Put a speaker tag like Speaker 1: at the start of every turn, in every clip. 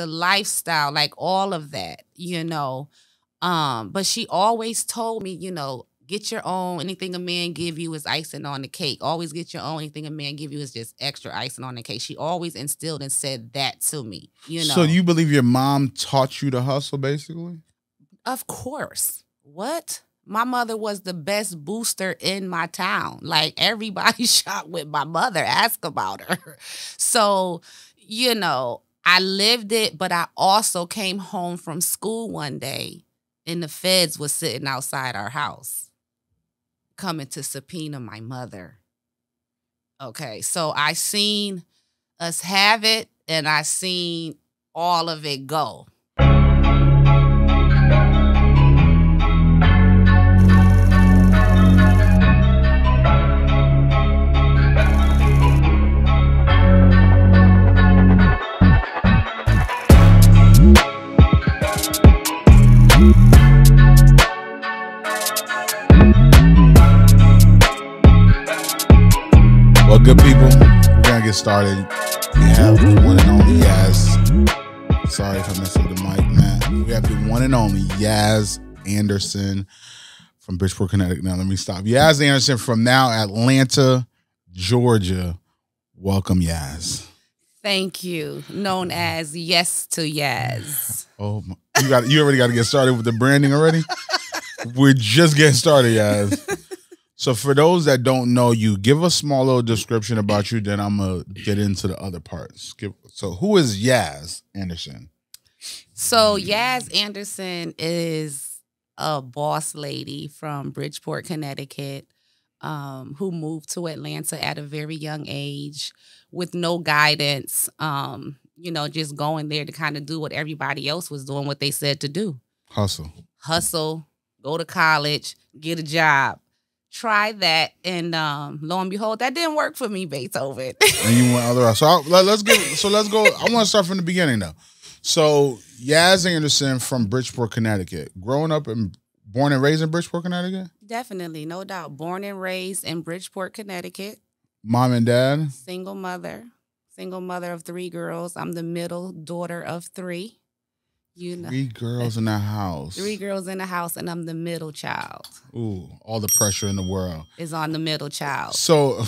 Speaker 1: the lifestyle, like all of that, you know. Um, but she always told me, you know, get your own. Anything a man give you is icing on the cake. Always get your own. Anything a man give you is just extra icing on the cake. She always instilled and said that to me. You know.
Speaker 2: So you believe your mom taught you to hustle, basically?
Speaker 1: Of course. What? My mother was the best booster in my town. Like everybody shot with my mother. Ask about her. So, you know, I lived it, but I also came home from school one day and the feds was sitting outside our house coming to subpoena my mother. Okay, so I seen us have it and I seen all of it go.
Speaker 2: Started. We have the one and only Yas. Sorry if I messed up the mic, man. We have the one and only Yas Anderson from Bridgeport, Connecticut. Now let me stop. Yas Anderson from now Atlanta, Georgia. Welcome, Yas.
Speaker 1: Thank you. Known as Yes to Yas.
Speaker 2: Oh, my, you got you already got to get started with the branding already. We're just getting started, Yas. So for those that don't know you, give a small little description about you. Then I'm gonna get into the other parts. Give, so who is Yas Anderson?
Speaker 1: So Yas Anderson is a boss lady from Bridgeport, Connecticut, um, who moved to Atlanta at a very young age with no guidance. Um, you know, just going there to kind of do what everybody else was doing, what they said to do.
Speaker 2: Hustle.
Speaker 1: Hustle, go to college, get a job. Try that, and um, lo and behold, that didn't work for me, Beethoven.
Speaker 2: And you went other. So I, let, us get. So let's go. I want to start from the beginning though. So Yas Anderson from Bridgeport, Connecticut. Growing up and born and raised in Bridgeport, Connecticut.
Speaker 1: Definitely, no doubt. Born and raised in Bridgeport, Connecticut.
Speaker 2: Mom and dad.
Speaker 1: Single mother. Single mother of three girls. I'm the middle daughter of three. You know,
Speaker 2: Three girls in the house.
Speaker 1: three girls in the house, and I'm the middle child.
Speaker 2: Ooh, all the pressure in the world.
Speaker 1: Is on the middle child.
Speaker 2: So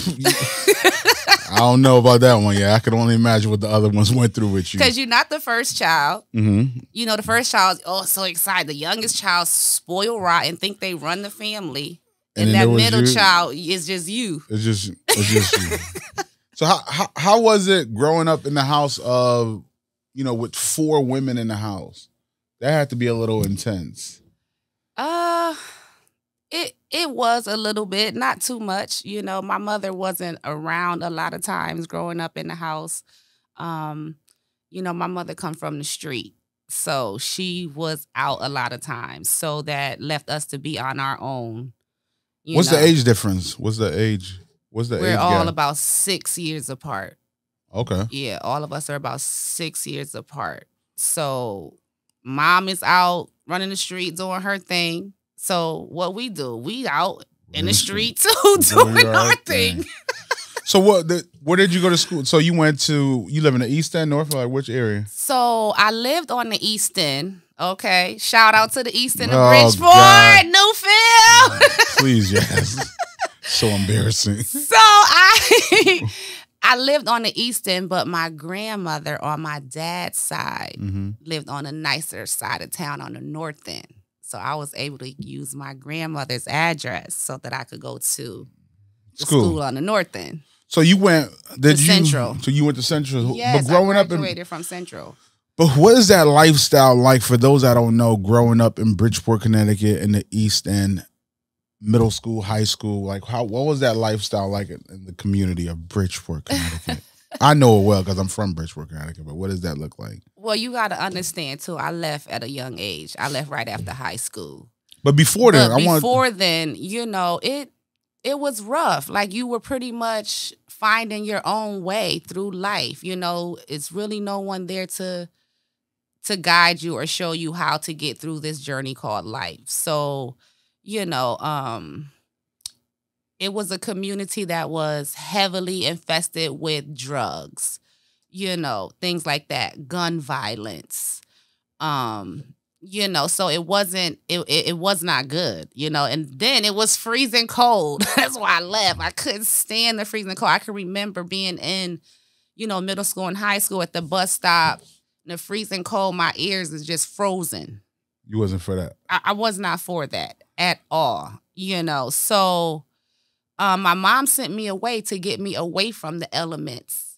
Speaker 2: I don't know about that one. Yeah, I can only imagine what the other ones went through with you.
Speaker 1: Because you're not the first child.
Speaker 2: Mm-hmm.
Speaker 1: You know, the first child, oh, so excited. The youngest child spoil rotten, and think they run the family.
Speaker 2: And
Speaker 1: And, that middle
Speaker 2: you.
Speaker 1: child is just you.
Speaker 2: It's just, it's just you. So how, how how was it growing up in the house of, you know, with four women in the house? That had to be a little intense.
Speaker 1: Uh it it was a little bit, not too much. You know, my mother wasn't around a lot of times growing up in the house. Um, you know, my mother come from the street. So she was out a lot of times. So that left us to be on our own.
Speaker 2: What's
Speaker 1: know.
Speaker 2: the age difference? What's the age? What's the
Speaker 1: We're
Speaker 2: age
Speaker 1: all
Speaker 2: gap?
Speaker 1: about six years apart.
Speaker 2: Okay.
Speaker 1: Yeah, all of us are about six years apart. So mom is out running the street doing her thing. So what we do, we out in the street too,
Speaker 2: Doing
Speaker 1: doing
Speaker 2: our thing.
Speaker 1: thing.
Speaker 2: So what? The, where did you go to school? So you went to you live in the East End, North, like which area?
Speaker 1: So I lived on the East End. Okay, shout out to the East End of
Speaker 2: Oh,
Speaker 1: Bridgeport,
Speaker 2: God.
Speaker 1: Newfield.
Speaker 2: Please, yes. so embarrassing.
Speaker 1: so I I lived on the East End, but my grandmother on my dad's side
Speaker 2: hmm
Speaker 1: lived on a nicer side of town on the north end. So I was able to use my grandmother's address so that I could go to
Speaker 2: School.
Speaker 1: school, on the north end.
Speaker 2: So you went? Did
Speaker 1: To
Speaker 2: you?
Speaker 1: Central.
Speaker 2: So you went to Central.
Speaker 1: Yes,
Speaker 2: but growing
Speaker 1: I
Speaker 2: up in
Speaker 1: graduated from Central.
Speaker 2: But what is that lifestyle like for those that don't know? Growing up in Bridgeport, Connecticut, in the East End, middle school, high school, like how what was that lifestyle like in, in the community of Bridgeport, Connecticut? I know it well because I'm from Bridgeport, Connecticut. But what does that look like?
Speaker 1: Well, you got to understand too. I left at a young age. I left right after high school.
Speaker 2: But before then,
Speaker 1: But
Speaker 2: I want
Speaker 1: before then, you know, it it was rough. Like you were pretty much finding your own way through life. You know, it's really no one there to to guide you or show you how to get through this journey called life. So, you know, um it was a community that was heavily infested with drugs. you know, things like that, gun violence. Um, you know, so it wasn't it, it it was not good, you know, and then it was freezing cold. That's why I left. I couldn't stand the freezing cold. I can remember being in, you know, middle school and high school at the bus stop, the freezing cold, my ears is just frozen.
Speaker 2: You wasn't for that.
Speaker 1: I, I was not for that at all, you know. So um, my mom sent me away to get me away from the elements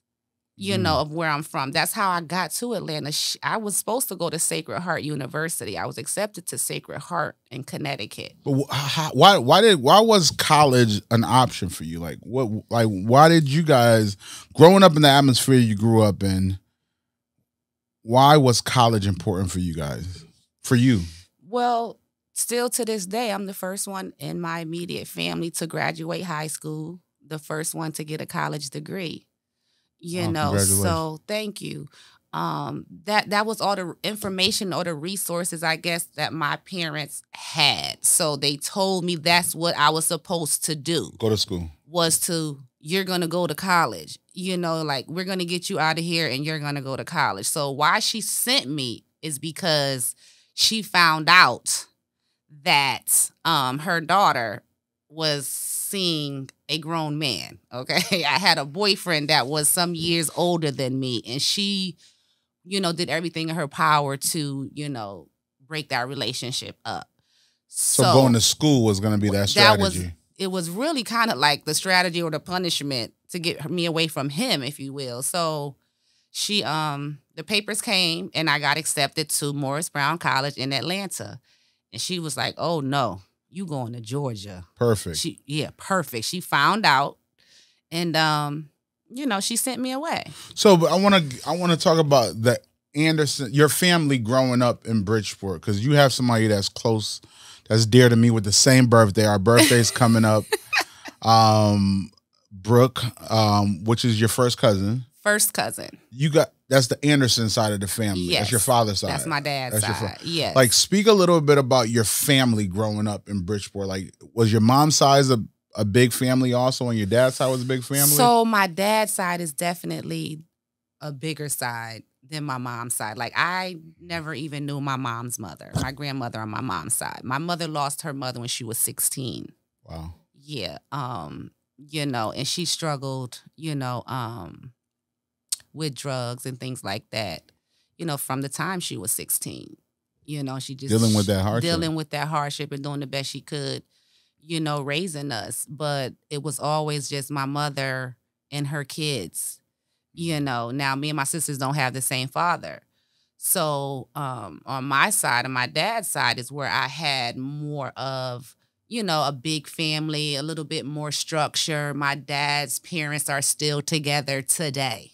Speaker 1: you
Speaker 2: Mm.
Speaker 1: know, of where I'm from. That's how I got to Atlanta. I was supposed to go to Sacred Heart University. I was accepted to Sacred Heart in Connecticut.
Speaker 2: But how, why why did why was college an option for you? Like what like why did you guys growing up in the atmosphere you grew up in? Why was college important for you guys? For you?
Speaker 1: Well, still to this day, I'm the first one in my immediate family to graduate high school, the first one to get a college degree. You
Speaker 2: Oh,
Speaker 1: know, so thank you. Um, that that was all the information or the resources I guess that my parents had. So they told me that's what I was supposed to do.
Speaker 2: Go to school.
Speaker 1: was to you're gonna go to college. You know, like we're gonna get you out of here and you're gonna go to college. So why she sent me is because she found out that um her daughter was seeing a grown man. Okay. I had a boyfriend that was some years older than me, and she, you know, did everything in her power to, you know, break that relationship up.
Speaker 2: So, going to school was going to be that strategy.
Speaker 1: that was it was really kind of like the strategy or the punishment to get me away from him, if you will. So she um the papers came and I got accepted to Morris Brown College in Atlanta. And she was like, Oh no, you going to Georgia.
Speaker 2: Perfect.
Speaker 1: She yeah, perfect. She found out and um, you know, she sent me away.
Speaker 2: So, but I want to I want to talk about the Anderson, your family growing up in Bridgeport, because you have somebody that's close, that's dear to me with the same birthday. Our birthday's coming up. Um, Brooke, um, which is your first cousin.
Speaker 1: First cousin.
Speaker 2: You got that's the Anderson side of the family.
Speaker 1: Yes.
Speaker 2: That's your father's side.
Speaker 1: That's my dad's
Speaker 2: That's
Speaker 1: side. Yes.
Speaker 2: Like, speak a little bit about your family growing up in Bridgeport. Like, was your mom's side a, a big family also, and your dad's side was a big family?
Speaker 1: So my dad's side is definitely a bigger side than my mom's side. Like I never even knew my mom's mother, my grandmother on my mom's side. My mother lost her mother when she was 16.
Speaker 2: wow.
Speaker 1: Yeah. Um, you know, and she struggled, you know, um with drugs and things like that, you know, from the time she was 16. You know, she just
Speaker 2: Dealing with that hardship.
Speaker 1: Dealing with that hardship and doing the best she could, you know, raising us. But it was always just my mother and her kids. You know, now me and my sisters don't have the same father. So um on my side and my dad's side is where I had more of, you know, a big family, a little bit more structure. My dad's parents are still together today.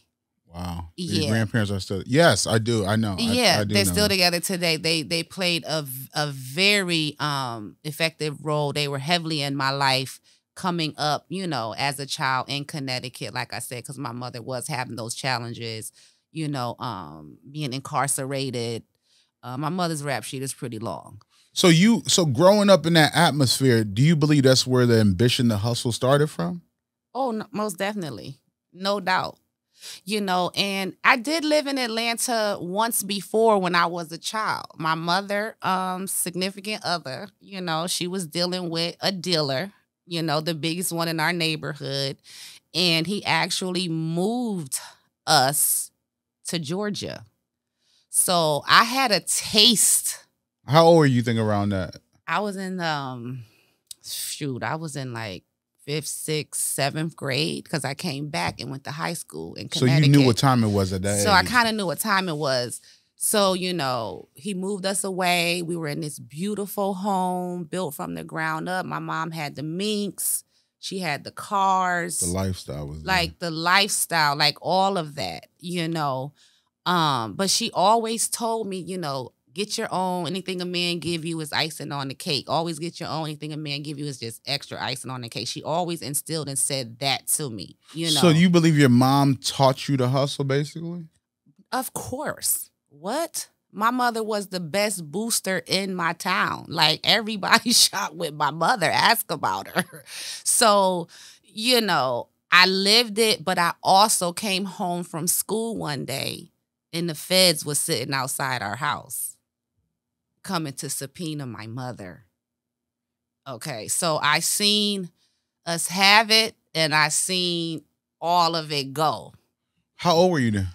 Speaker 2: Wow. Your grandparents are still. Yes, I do. I know.
Speaker 1: Yeah,
Speaker 2: I, do
Speaker 1: they're
Speaker 2: know
Speaker 1: still
Speaker 2: that.
Speaker 1: together today. They they played a a very um effective role. They were heavily in my life coming up, you know, as a child in Connecticut. Like I said, because my mother was having those challenges, you know, um, being incarcerated. Uh, my mother's rap sheet is pretty long.
Speaker 2: So you, so growing up in that atmosphere, do you believe that's where the ambition, the hustle started from?
Speaker 1: Oh, no, most definitely. No doubt. You know, and I did live in Atlanta once before when I was a child. My mother, um, significant other, you know, she was dealing with a dealer, you know, the biggest one in our neighborhood. And he actually moved us to Georgia. So I had a taste.
Speaker 2: How old were you think around that?
Speaker 1: I was in um shoot, I was in like fifth, sixth, seventh grade because I came back and went to high school in
Speaker 2: So you knew what time it was at that
Speaker 1: So I kind of knew what time it was. So, you know, he moved us away. We were in this beautiful home built from the ground up. My mom had the minks, she had the cars
Speaker 2: the lifestyle was there.
Speaker 1: like the lifestyle, like all of that, you know. Um, but she always told me, you know, get your own. Anything a man give you is icing on the cake. Always get your own. Anything a man give you is just extra icing on the cake. She always instilled and said that to me. You know.
Speaker 2: So you believe your mom taught you to hustle, basically?
Speaker 1: Of course. What? My mother was the best booster in my town. Like everybody shot with my mother. Ask about her. So, you know, I lived it, but I also came home from school one day and the feds was sitting outside our house coming to subpoena my mother. Okay, so I seen us have it and I seen all of it go.
Speaker 2: How old were you then?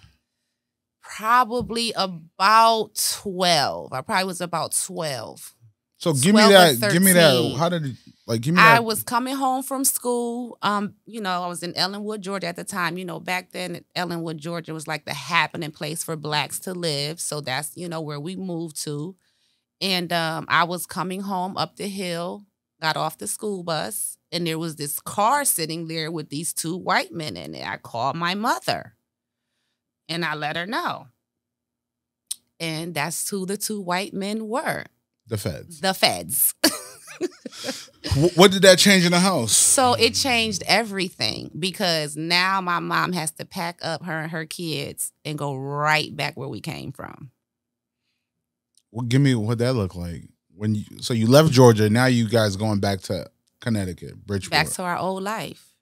Speaker 1: Probably about 12. I probably was about 12.
Speaker 2: So give me
Speaker 1: 12 or
Speaker 2: that. Give me that. How did it, like give me that?
Speaker 1: I
Speaker 2: that?
Speaker 1: was coming home from school. Um, you know, I was in Ellenwood, Georgia at the time. You know, back then Ellenwood, Georgia was like the happening place for blacks to live. So that's, you know, where we moved to. And um, I was coming home up the hill, got off the school bus, and there was this car sitting there with these two white men in it. I called my mother and I let her know. And that's who the two white men were
Speaker 2: the feds.
Speaker 1: the feds.
Speaker 2: What did that change in the house?
Speaker 1: So it changed everything because now my mom has to pack up her and her kids and go right back where we came from.
Speaker 2: Well, give me what that looked like when you. So you left Georgia. Now you guys going back to Connecticut, Bridgeport.
Speaker 1: Back to our old life.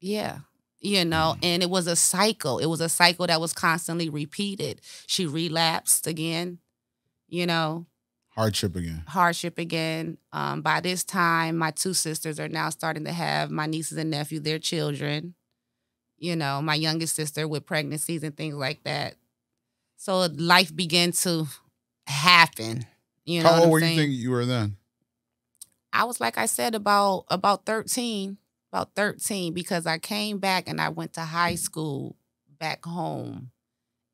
Speaker 1: Yeah. You know, and it was a cycle. It was a cycle that was constantly repeated. She relapsed again, you know,
Speaker 2: Hardship again.
Speaker 1: hardship again. Um, by this time, my two sisters are now starting to have my nieces and nephew, their children. You know, my youngest sister with pregnancies and things like that. So life began to happen. You know,
Speaker 2: How old were
Speaker 1: saying?
Speaker 2: you think you were then?
Speaker 1: I was like I said about about 13, about 13 because I came back and I went to high school back home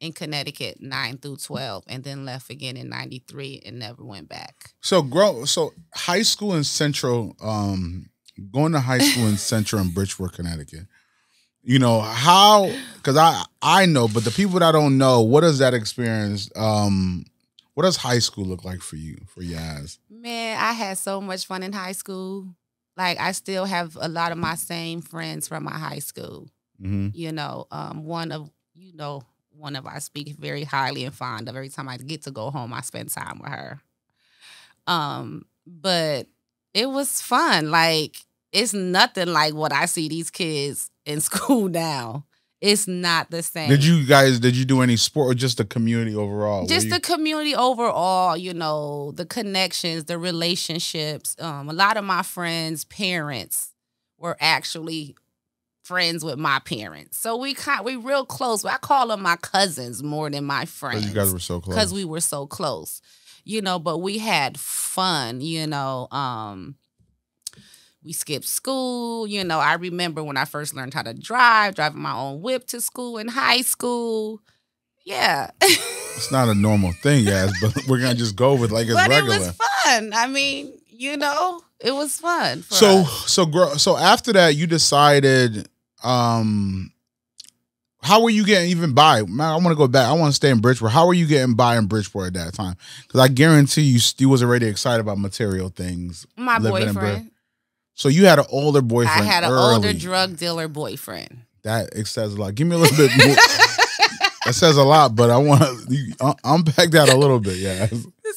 Speaker 1: in Connecticut 9 through 12 and then left again in 93 and never went back.
Speaker 2: So grow. So high school in Central. Um, going to high school in Central in Bridgeport, Connecticut. You know how? Because I I know, but the people that don't know, what does that experience? Um, what does high school look like for you? For Yas?
Speaker 1: Man, I had so much fun in high school. Like I still have a lot of my same friends from my high school.
Speaker 2: Mm-hmm.
Speaker 1: You know, um, one of you know one of I speak very highly and fond of. Every time I get to go home, I spend time with her. Um, but it was fun. Like it's nothing like what I see these kids in school now. It's not the same.
Speaker 2: Did you guys? Did you do any sport or just the community overall?
Speaker 1: Just the community overall you know the connections the relationships um a lot of my friends parents were actually friends with my parents so we kind we real close i call them my cousins more than my friends
Speaker 2: you guys were so close.
Speaker 1: because we were so close you know but we had fun you know um we skipped school. You know i remember when i first learned how to drive driving my own whip to school in high school. Yeah.
Speaker 2: It's not a normal thing, guys, but we're gonna just go with like it's
Speaker 1: but
Speaker 2: regular.
Speaker 1: it was fun. I mean you know it was fun for
Speaker 2: so
Speaker 1: us.
Speaker 2: so grow so after that you decided um how were you getting even by? Man i want to go back. I want to stay in bridgeport. How were you getting by in bridgeport at that time? Because i guarantee you you was already excited about material things
Speaker 1: my boyfriend
Speaker 2: so you had an older boyfriend
Speaker 1: i had an
Speaker 2: early.
Speaker 1: older drug dealer boyfriend.
Speaker 2: That it says a lot. Give me a little bit more. That says a lot but i want to unpack that a little bit yeah.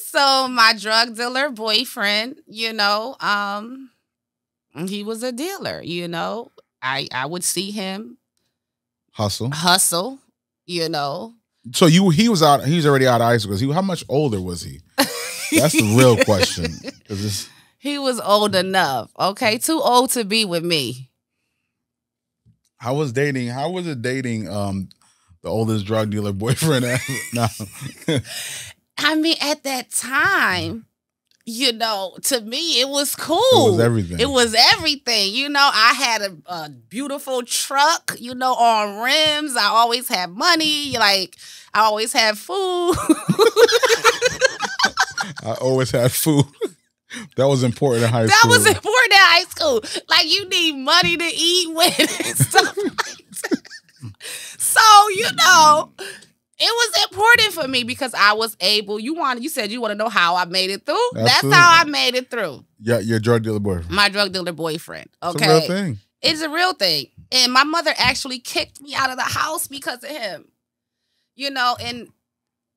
Speaker 1: So my drug dealer boyfriend you know um he was a dealer you know. I i would see him
Speaker 2: hustle.
Speaker 1: hustle you know.
Speaker 2: So you he was out he was already out of high school. He how much older was he? That's the real question. 'Cause it's-
Speaker 1: he was old mm. enough okay mm. too old to be with me
Speaker 2: How was dating? How was it dating um the oldest drug dealer boyfriend ever? no.
Speaker 1: i mean at that time mm. you know to me it was cool
Speaker 2: it was everything.
Speaker 1: It was everything. You know, I had a, a beautiful truck, you know, on rims. I always had money. Like, I always had food.
Speaker 2: I always had food. That was important in high
Speaker 1: that
Speaker 2: school.
Speaker 1: That was important in high school. Like, you need money to eat with and stuff like that. So, you know, it was important for me because I was able, you want you said you want to know how I made it through. That's how I made it through.
Speaker 2: Yeah, your drug dealer boyfriend.
Speaker 1: My drug dealer boyfriend.
Speaker 2: It's
Speaker 1: Okay.
Speaker 2: a real thing.
Speaker 1: It's a real thing. And my mother actually kicked me out of the house because of him. You know, and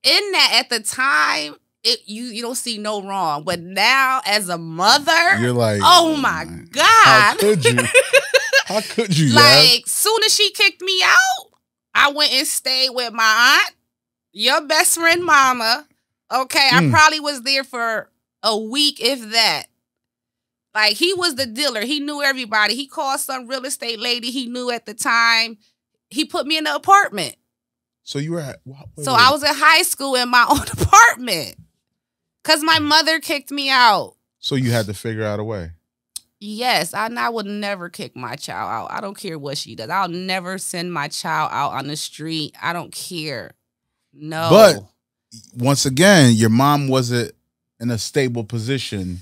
Speaker 1: in that at the time, it you you don't see no wrong. But now as a mother,
Speaker 2: You're like,
Speaker 1: oh my god, How
Speaker 2: could you? How could you?
Speaker 1: Like, soon as she kicked me out, I went and stayed with my aunt, your best friend, mama. Okay, I
Speaker 2: Mm.
Speaker 1: probably was there for a week, if that. Like, he was the dealer. He knew everybody. He called some real estate lady he knew at the time. He put me in the apartment.
Speaker 2: So you were at. wait,
Speaker 1: So
Speaker 2: wait.
Speaker 1: I was in high school in my own apartment because my mother kicked me out.
Speaker 2: So you had to figure out a way.
Speaker 1: Yes, I, I would never kick my child out. I don't care what she does. I'll never send my child out on the street. I don't care. No.
Speaker 2: But- Once again, your mom wasn't in a stable position,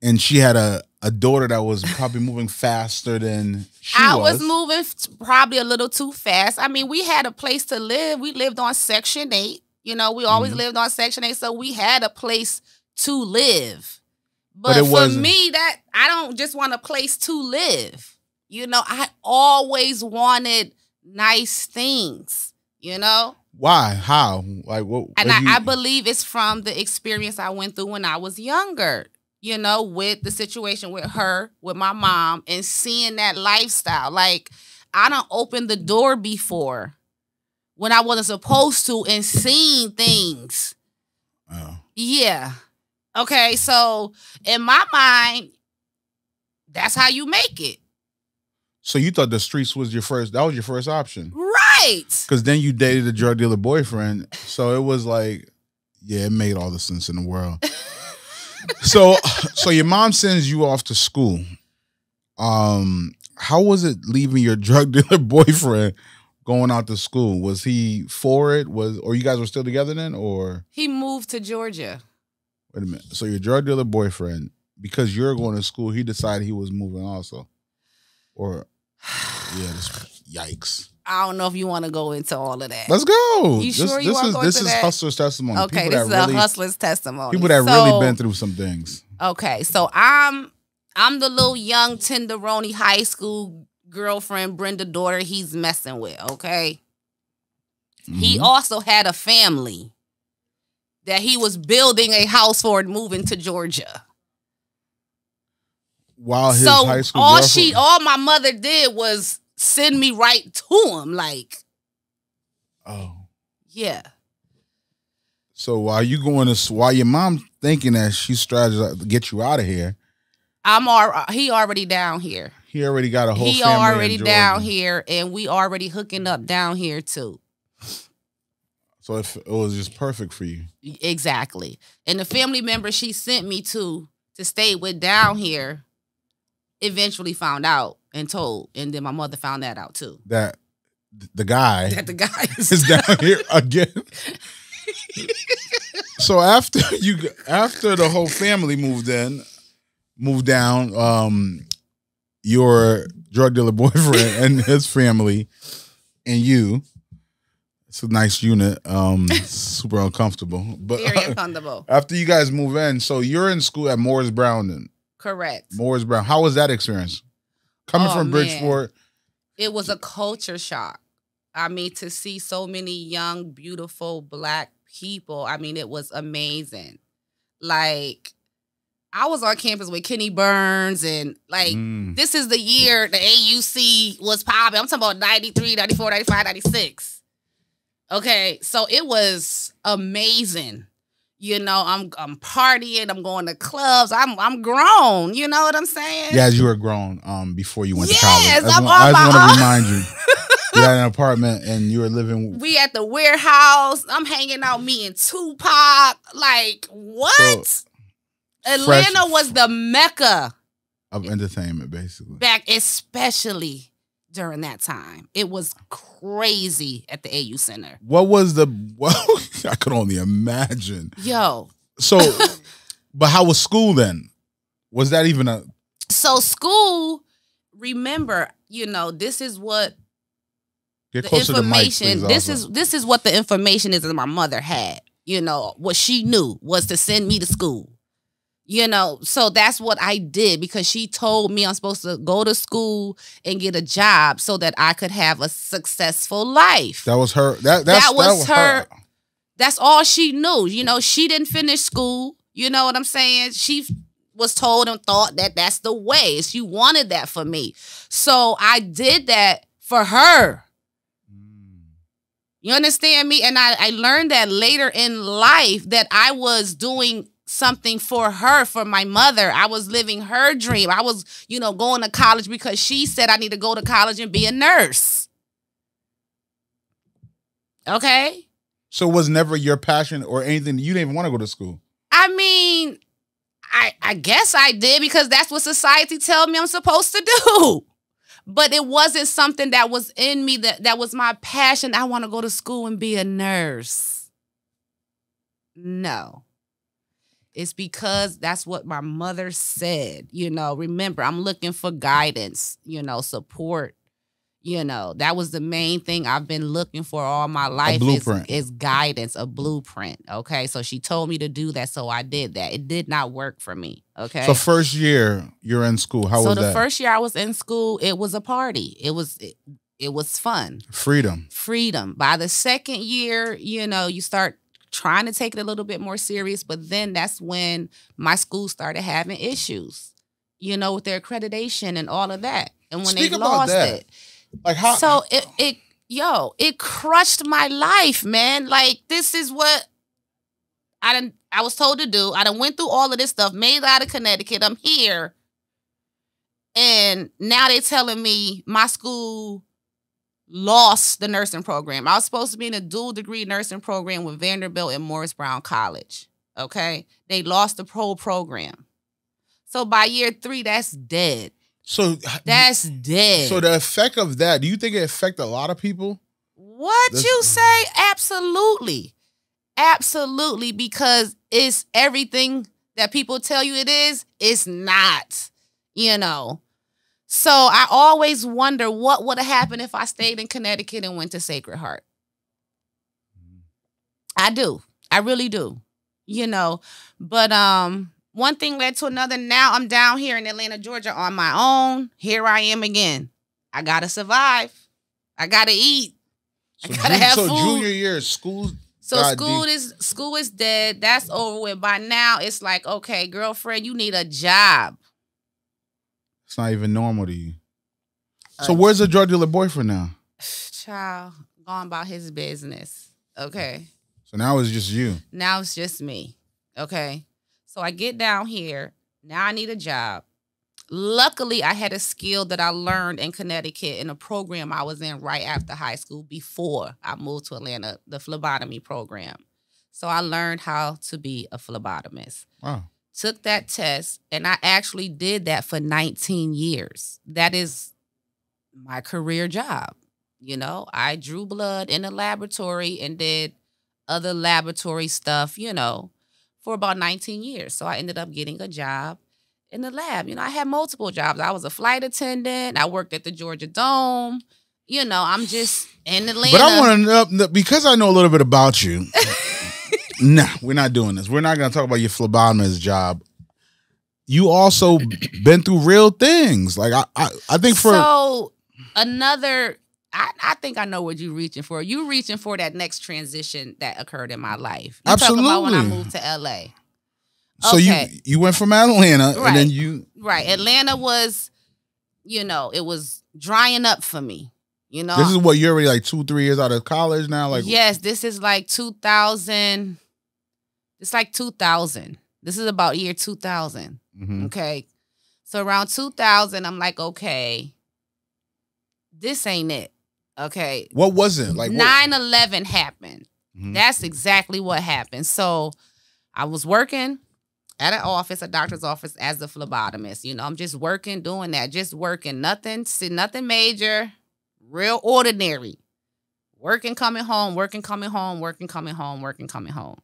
Speaker 2: and she had a a daughter that was probably moving faster than she
Speaker 1: I
Speaker 2: was.
Speaker 1: was moving probably a little too fast. I mean, we had a place to live. We lived on Section 8. You know, we always
Speaker 2: Mhm.
Speaker 1: lived on Section 8, so we had a place to live.
Speaker 2: But
Speaker 1: But, for
Speaker 2: wasn't-
Speaker 1: me, that I don't just want a place to live. You know, I always wanted nice things, you know?
Speaker 2: Why? How? Like what?
Speaker 1: And I,
Speaker 2: you-
Speaker 1: I believe it's from the experience I went through when I was younger, you know, with the situation with her, with my mom, and seeing that lifestyle. Like, I don't open the door before when I wasn't supposed to and seeing things.
Speaker 2: Oh.
Speaker 1: Yeah. Okay. So, in my mind, that's how you make it.
Speaker 2: So you thought the streets was your first? That was your first option?
Speaker 1: Right.
Speaker 2: Because then you dated a drug dealer boyfriend, so it was like, yeah, it made all the sense in the world. so, so your mom sends you off to school. Um, how was it leaving your drug dealer boyfriend going out to school? Was he for it? Was or you guys were still together then, or
Speaker 1: He moved to Georgia.
Speaker 2: wait a minute? So your drug dealer boyfriend, because you're going to school, he decided he was moving also, or yeah, this, yikes.
Speaker 1: I don't know if you want to go into all of that.
Speaker 2: Let's go.
Speaker 1: You
Speaker 2: this
Speaker 1: sure you
Speaker 2: this is this is
Speaker 1: that?
Speaker 2: hustler's testimony.
Speaker 1: Okay,
Speaker 2: people
Speaker 1: this is
Speaker 2: really
Speaker 1: a hustler's testimony.
Speaker 2: people that
Speaker 1: So-
Speaker 2: really been through some things.
Speaker 1: Okay, so I'm I'm the little young tenderoni high school girlfriend, Brenda daughter he's messing with. Okay, he
Speaker 2: Mhm.
Speaker 1: also had a family that he was building a house for and moving to Georgia.
Speaker 2: while his
Speaker 1: so
Speaker 2: high school
Speaker 1: all
Speaker 2: girlfriend-
Speaker 1: she, all my mother did was send me right to him. Like,
Speaker 2: oh.
Speaker 1: yeah,
Speaker 2: So while you going to while your mom thinking that she's strategizing to get you out of here,
Speaker 1: I'm all, he already down here.
Speaker 2: He already got a whole
Speaker 1: He already down here, and we already hooking up down here too.
Speaker 2: So if it was just perfect for you.
Speaker 1: Exactly. And the family member she sent me to to stay with down here eventually found out and told. And then my mother found that out too.
Speaker 2: That the guy
Speaker 1: That the guy is
Speaker 2: is down here again. so after you after the whole family moved in, moved down, um, your drug dealer boyfriend and his family and you. It's a nice unit. Um, super uncomfortable. But
Speaker 1: very uncomfortable.
Speaker 2: after you guys move in, so you're in school at Morris Brown then.
Speaker 1: Correct.
Speaker 2: Morris Brown. How was that experience? Coming
Speaker 1: Oh,
Speaker 2: from
Speaker 1: man.
Speaker 2: Bridgeport.
Speaker 1: It was a culture shock. I mean, to see so many young, beautiful black people, I mean, it was amazing. Like, I was on campus with Kenny Burns and like
Speaker 2: Mm.
Speaker 1: this is the year the AUC was popping. I'm talking about 93, 94, 95, 96. Okay, so it was amazing. You know, I'm I'm partying, I'm going to clubs. I'm I'm grown, you know what I'm saying?
Speaker 2: Yeah, as you were grown um, before you went to college. I just
Speaker 1: I'm
Speaker 2: want- I
Speaker 1: on
Speaker 2: just want to remind you. You had an apartment and you were living.
Speaker 1: We at the warehouse. I'm hanging out me and Tupac. Like, what? Atlanta was the mecca
Speaker 2: of entertainment, basically.
Speaker 1: back, especially during that time. It was crazy at the AU Center.
Speaker 2: What was the? Well, I could only imagine.
Speaker 1: Yo,
Speaker 2: So, but how was school then? Was that even a?
Speaker 1: so school, remember, you know, this is what
Speaker 2: Get
Speaker 1: the
Speaker 2: closer to Mike,
Speaker 1: information
Speaker 2: please,
Speaker 1: this
Speaker 2: also.
Speaker 1: is this is what the information is that my mother had you know what she knew was to send me to school you know so that's what i did because she told me i'm supposed to go to school and get a job so that i could have a successful life
Speaker 2: that was her. That that's,
Speaker 1: That was her- that's all she knew you know she didn't finish school you know what i'm saying she was told and thought that that's the way. She wanted that for me. So I did that for her. Mm. You understand me? And I, I learned that later in life that I was doing something for her, for my mother. I was living her dream. I was, you know, going to college because she said I need to go to college and be a nurse. Okay?
Speaker 2: So it was never your passion or anything. You didn't even want to go to school.
Speaker 1: I mean, I I guess I did because that's what society tell me I'm supposed to do. But it wasn't something that was in me that that was my passion. I want to go to school and be a nurse. No. It's because that's what my mother said. You know, remember, I'm looking for guidance, you know, support. You know, that was the main thing I've been looking for all my life is,
Speaker 2: blueprint.
Speaker 1: is guidance, a blueprint. Okay. So she told me to do that. So I did that. It did not work for me. Okay.
Speaker 2: So first year you're in school. How
Speaker 1: so
Speaker 2: was
Speaker 1: the first year I was in school, it was a party. It was it, it was fun
Speaker 2: Freedom.
Speaker 1: freedom. By the second year, you know, you start trying to take it a little bit more serious, but then that's when my school started having issues, you know, with their accreditation and all of that. And when
Speaker 2: Speak
Speaker 1: they lost it.
Speaker 2: Like how?
Speaker 1: so it it yo, it crushed my life, man. Like this is what I didn't I was told to do. I done went through all of this stuff, made it out of Connecticut. I'm here. And now they're telling me my school lost the nursing program. I was supposed to be in a dual degree nursing program with Vanderbilt and Morris Brown College. Okay. They lost the pro program. So by year three, that's dead.
Speaker 2: so
Speaker 1: That's dead.
Speaker 2: so the effect of that. Do you think it affected a lot of people?
Speaker 1: What
Speaker 2: That's-
Speaker 1: you say? Absolutely. Absolutely. Because it's everything that people tell you it is, it's not, you know. So I always wonder what would have happened if I stayed in Connecticut and went to Sacred Heart. I do. I really do. You know, but um one thing led to another. Now I'm down here in Atlanta, Georgia on my own. Here I am again. I got to survive. I got to eat. I gotta have
Speaker 2: so
Speaker 1: food.
Speaker 2: junior year school.
Speaker 1: So
Speaker 2: God,
Speaker 1: school
Speaker 2: dude.
Speaker 1: is school is dead. That's over with. By now, it's like, okay, girlfriend, you need a job.
Speaker 2: It's not even normal to you.
Speaker 1: Uh,
Speaker 2: So where's the drug dealer boyfriend now?
Speaker 1: Child, gone about his business. Okay.
Speaker 2: So now it's just you.
Speaker 1: Now it's just me. Okay. So I get down here. Now I need a job. Luckily, I had a skill that I learned in Connecticut in a program I was in right after high school before I moved to Atlanta, the phlebotomy program. So I learned how to be a phlebotomist.
Speaker 2: Wow.
Speaker 1: Took that test and I actually did that for 19 years. That is my career job. You know, I drew blood in a laboratory and did other laboratory stuff, you know, for about 19 years. So I ended up getting a job in the lab. You know, I had multiple jobs. I was a flight attendant, I worked at the Georgia Dome. You know, I'm just in the Atlanta.
Speaker 2: But I want to know because I know a little bit about you. nah, we're not doing this. We're not going to talk about your phlebotomist job. You also been through real things. Like I, I, I think for
Speaker 1: so another I, I think I know what you're reaching for. You reaching for that next transition that occurred in my life. You talking about when I moved to LA.
Speaker 2: so
Speaker 1: okay.
Speaker 2: you you went from Atlanta and then you
Speaker 1: Right. Atlanta was, you know, it was drying up for me. You know.
Speaker 2: this is what you're already like two three years out of college now. Like
Speaker 1: yes, this is like 2000. It's like 2000. This is about year 2000.
Speaker 2: Mhm.
Speaker 1: Okay. So around 2000, I'm like, okay, this ain't it. Okay.
Speaker 2: what was it like? what-
Speaker 1: 9 11 happened.
Speaker 2: Mhm.
Speaker 1: That's exactly what happened. So I was working at an office, a doctor's office, as a phlebotomist. You know, I'm just working, doing that, just working. Nothing, see, nothing major, real ordinary. Working, coming home, working, coming home, working, coming home, working, coming home.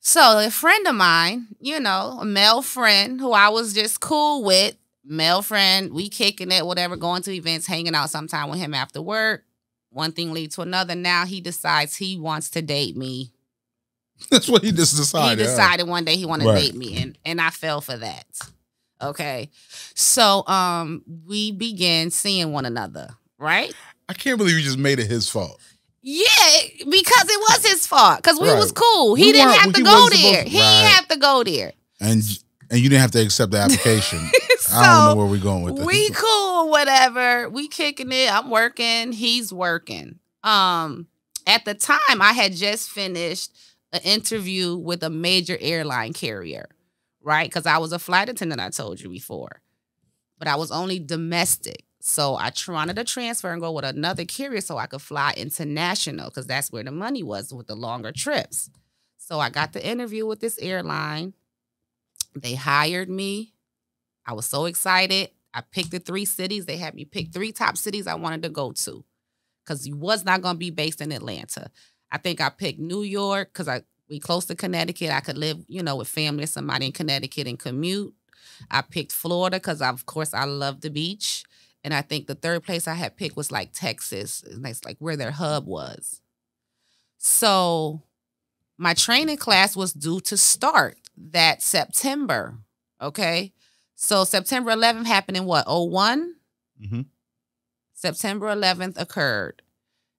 Speaker 1: So a friend of mine, you know, a male friend who I was just cool with, male friend, we kicking it, whatever, going to events, hanging out sometime with him after work. One thing leads to another. Now he decides he wants to date me.
Speaker 2: That's what he just decided.
Speaker 1: he
Speaker 2: huh?
Speaker 1: decided one day he wanted
Speaker 2: Right.
Speaker 1: to date me, and and I fell for that. Okay, so um, we began seeing one another. Right?
Speaker 2: I can't believe you just made it his fault.
Speaker 1: Yeah, because it was his fault. Because we
Speaker 2: Right.
Speaker 1: was cool. He
Speaker 2: We
Speaker 1: didn't have to
Speaker 2: he
Speaker 1: go there.
Speaker 2: supposed-
Speaker 1: He
Speaker 2: Right.
Speaker 1: didn't have to go there.
Speaker 2: And and you didn't have to accept the application.
Speaker 1: so
Speaker 2: I don't know where we're going with this.
Speaker 1: we cool, whatever. We kicking it. I'm working. He's working. Um, at the time, I had just finished an interview with a major airline carrier, right? Because I was a flight attendant. I told you before, but I was only domestic. So I wanted to transfer and go with another carrier so I could fly international because that's where the money was with the longer trips. So I got the interview with this airline. They hired me. I was so excited. I picked the three cities. They had me pick three top cities I wanted to go to because you was not going to be based in Atlanta. I think I picked New York because I we close to Connecticut. I could live, you know, with family or somebody in Connecticut and commute. I picked Florida because, of course, I love the beach. And I think the third place I had picked was like Texas. and That's like where their hub was. So my training class was due to start that September. Okay. So September 11th happened in what? 01?
Speaker 2: Mhm.
Speaker 1: September 11th occurred.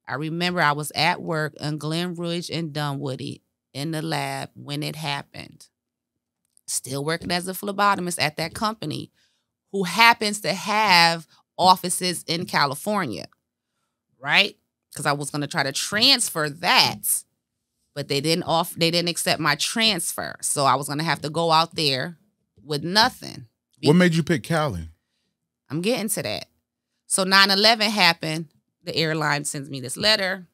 Speaker 1: I remember I was at work in Glen Ridge and Dunwoody in the lab when it happened. Still working as a phlebotomist at that company who happens to have offices in California, right? Because I was going to try to transfer that, but they didn't off they didn't accept my transfer. So I was going to have to go out there with nothing.
Speaker 2: What made you pick Cali?
Speaker 1: I'm getting to that. So 9-11 happened. The airline sends me this letter.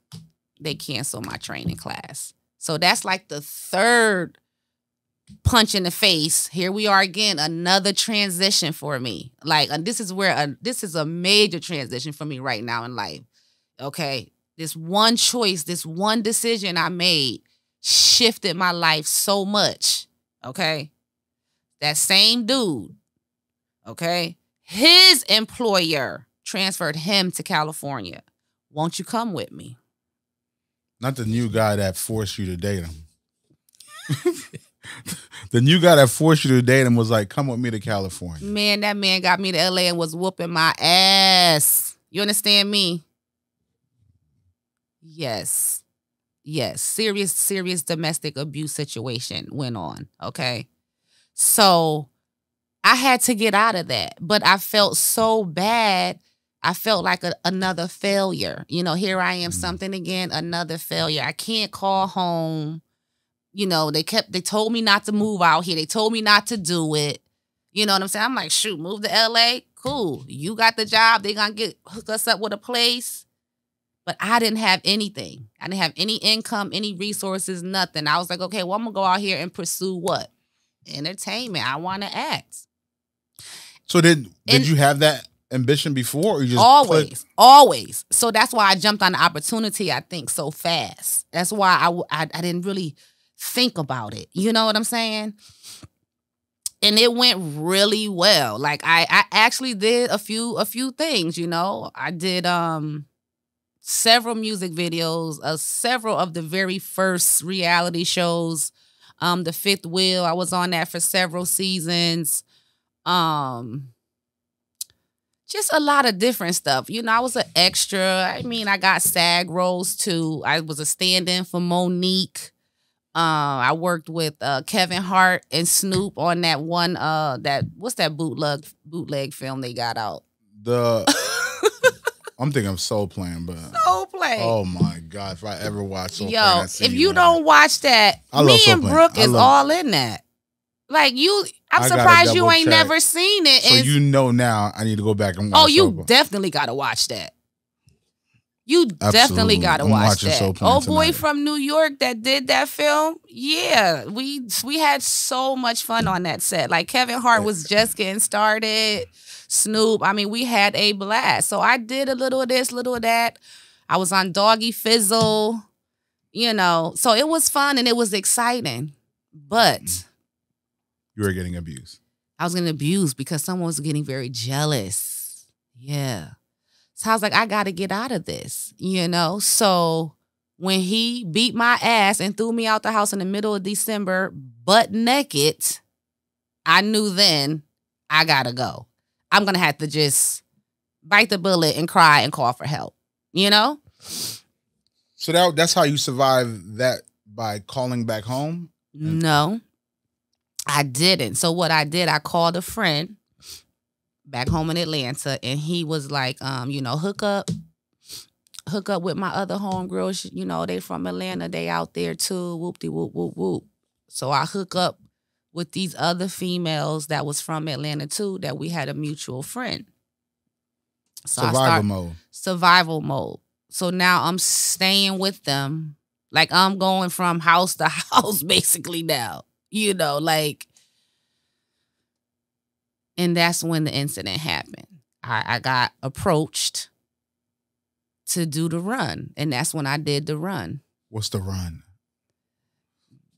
Speaker 1: They cancel my training class. So that's like the third punch in the face. Here we are again, another transition for me. Like, and this is where a, this is a major transition for me right now in life. Okay, this one choice, this one decision I made shifted my life so much. Okay, that same dude. Okay, his employer transferred him to California. Won't you come with me?
Speaker 2: Not the new guy that forced you to date him. the new guy that forced you to date him was like, "Come with me to California."
Speaker 1: Man, that man got me to LA and was whooping my ass. You understand me? Yes. Yes. Serious, serious domestic abuse situation went on. Okay. So I had to get out of that. But I felt so bad. I felt like a, another failure. You know, here I am,
Speaker 2: Mhm.
Speaker 1: something again, another failure. I can't call home. You know, they kept, they told me not to move out here. They told me not to do it. You know what I'm saying? I'm like, shoot, move to LA. Cool. You got the job. They gonna get hook us up with a place. But I didn't have anything. I didn't have any income, any resources, nothing. I was like, okay, well, I'm gonna go out here and pursue what? Entertainment. I wanna act.
Speaker 2: So did did
Speaker 1: And-
Speaker 2: you have that ambition before, or you just
Speaker 1: always,
Speaker 2: put-
Speaker 1: always. So that's why I jumped on the opportunity. I think so fast. That's why I I didn't really think about it. You know what I'm saying? And it went really well. Like I I actually did a few a few things. You know, I did um several music videos, uh, several of the very first reality shows. Um, The Fifth Wheel. I was on that for several seasons. Um just a lot of different stuff. You know, I was an extra. I mean, I got SAG roles too. I was a stand-in for Mo'Nique. Uh, I worked with uh, Kevin Hart and Snoop on that one. Uh, that what's that bootleg bootleg film they got out?
Speaker 2: the? I'm thinking of Soul Plane, but
Speaker 1: Soul Plane.
Speaker 2: oh my god, if I ever watch Soul
Speaker 1: Yo,
Speaker 2: Plan,
Speaker 1: if you
Speaker 2: man.
Speaker 1: don't watch that,
Speaker 2: I
Speaker 1: me and
Speaker 2: Plane.
Speaker 1: Brooke
Speaker 2: I
Speaker 1: is all in that. Like you, I'm
Speaker 2: I
Speaker 1: surprised you ain't
Speaker 2: check.
Speaker 1: never seen it.
Speaker 2: so you know now, I need to go back and watch.
Speaker 1: Oh, you
Speaker 2: Soul
Speaker 1: definitely gotta watch that. You definitely gotta
Speaker 2: I'm
Speaker 1: watch that.
Speaker 2: Soul Plane
Speaker 1: Oh boy
Speaker 2: tonight.
Speaker 1: from New York that did that film. Yeah, we we had so much fun on that set. Like Kevin Hart was just getting started. Snoop, I mean, we had a blast. So I did a little of this, little of that. I was on Doggy Fizzle, you know. So it was fun and it was exciting. But
Speaker 2: Mm. you were getting abused.
Speaker 1: I was getting abused because someone was getting very jealous. Yeah. So I was like, I got to get out of this, you know? So when he beat my ass and threw me out the house in the middle of December, butt naked, I knew then I got to go. I'm going to have to just bite the bullet and cry and call for help, you know?
Speaker 2: So that that's how you survive that by calling back home.
Speaker 1: No, I didn't. So what I did, I called a friend back home in Atlanta, and he was like, um, you know, hook up, hook up with my other homegirls. You know, they from Atlanta, they out there too. Whoop de whoop whoop whoop. So I hook up with these other females that was from Atlanta too, that we had a mutual friend. So
Speaker 2: Survival mode.
Speaker 1: survival mode. So now I'm staying with them. Like I'm going from house to house basically now. You know, like and that's when the incident happened. I, I got approached to do the run. And that's when I did the run.
Speaker 2: What's the run?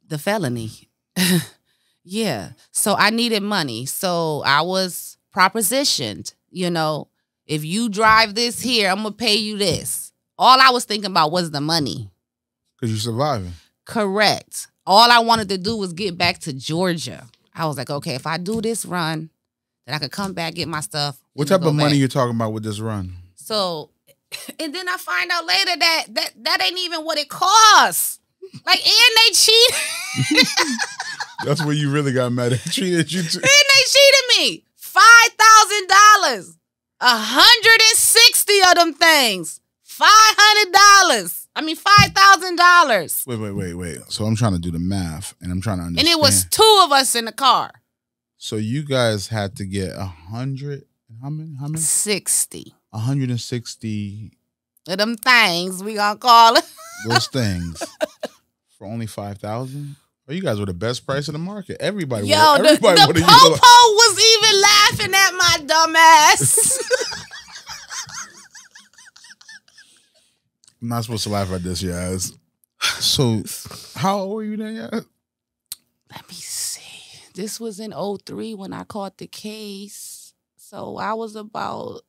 Speaker 1: The felony. yeah. So I needed money. So I was propositioned, you know, if you drive this here, I'm gonna pay you this. All I was thinking about was the money.
Speaker 2: Because you're surviving.
Speaker 1: Correct. All I wanted to do was get back to Georgia. I was like, okay, if I do this run, then I could come back, get my stuff.
Speaker 2: What type of money
Speaker 1: back.
Speaker 2: you talking about with this run?
Speaker 1: So, and then I find out later that that that ain't even what it costs. Like, and they cheated.
Speaker 2: That's where you really got mad at treated you too.
Speaker 1: and they cheated me. Five thousand dollars. A hundred and sixty of them things. Five hundred dollars. I mean, five thousand dollars.
Speaker 2: Wait, wait, wait, wait. So I'm trying to do the math and I'm trying to understand.
Speaker 1: And it was two of us in the car.
Speaker 2: So you guys had to get a hundred how many? How many?
Speaker 1: Sixty.
Speaker 2: A hundred and sixty
Speaker 1: Of them things we gonna call it.
Speaker 2: those things for only five thousand. Oh, you guys were the best price in the market. Everybody,
Speaker 1: Yo,
Speaker 2: would've-
Speaker 1: the,
Speaker 2: everybody
Speaker 1: the
Speaker 2: would've
Speaker 1: popo
Speaker 2: used
Speaker 1: was even laughing at my dumb ass.
Speaker 2: I'm not supposed to laugh at this, yes. So, how old were you then, yeah?
Speaker 1: Let me see. This was in 03 when I caught the case. So I was about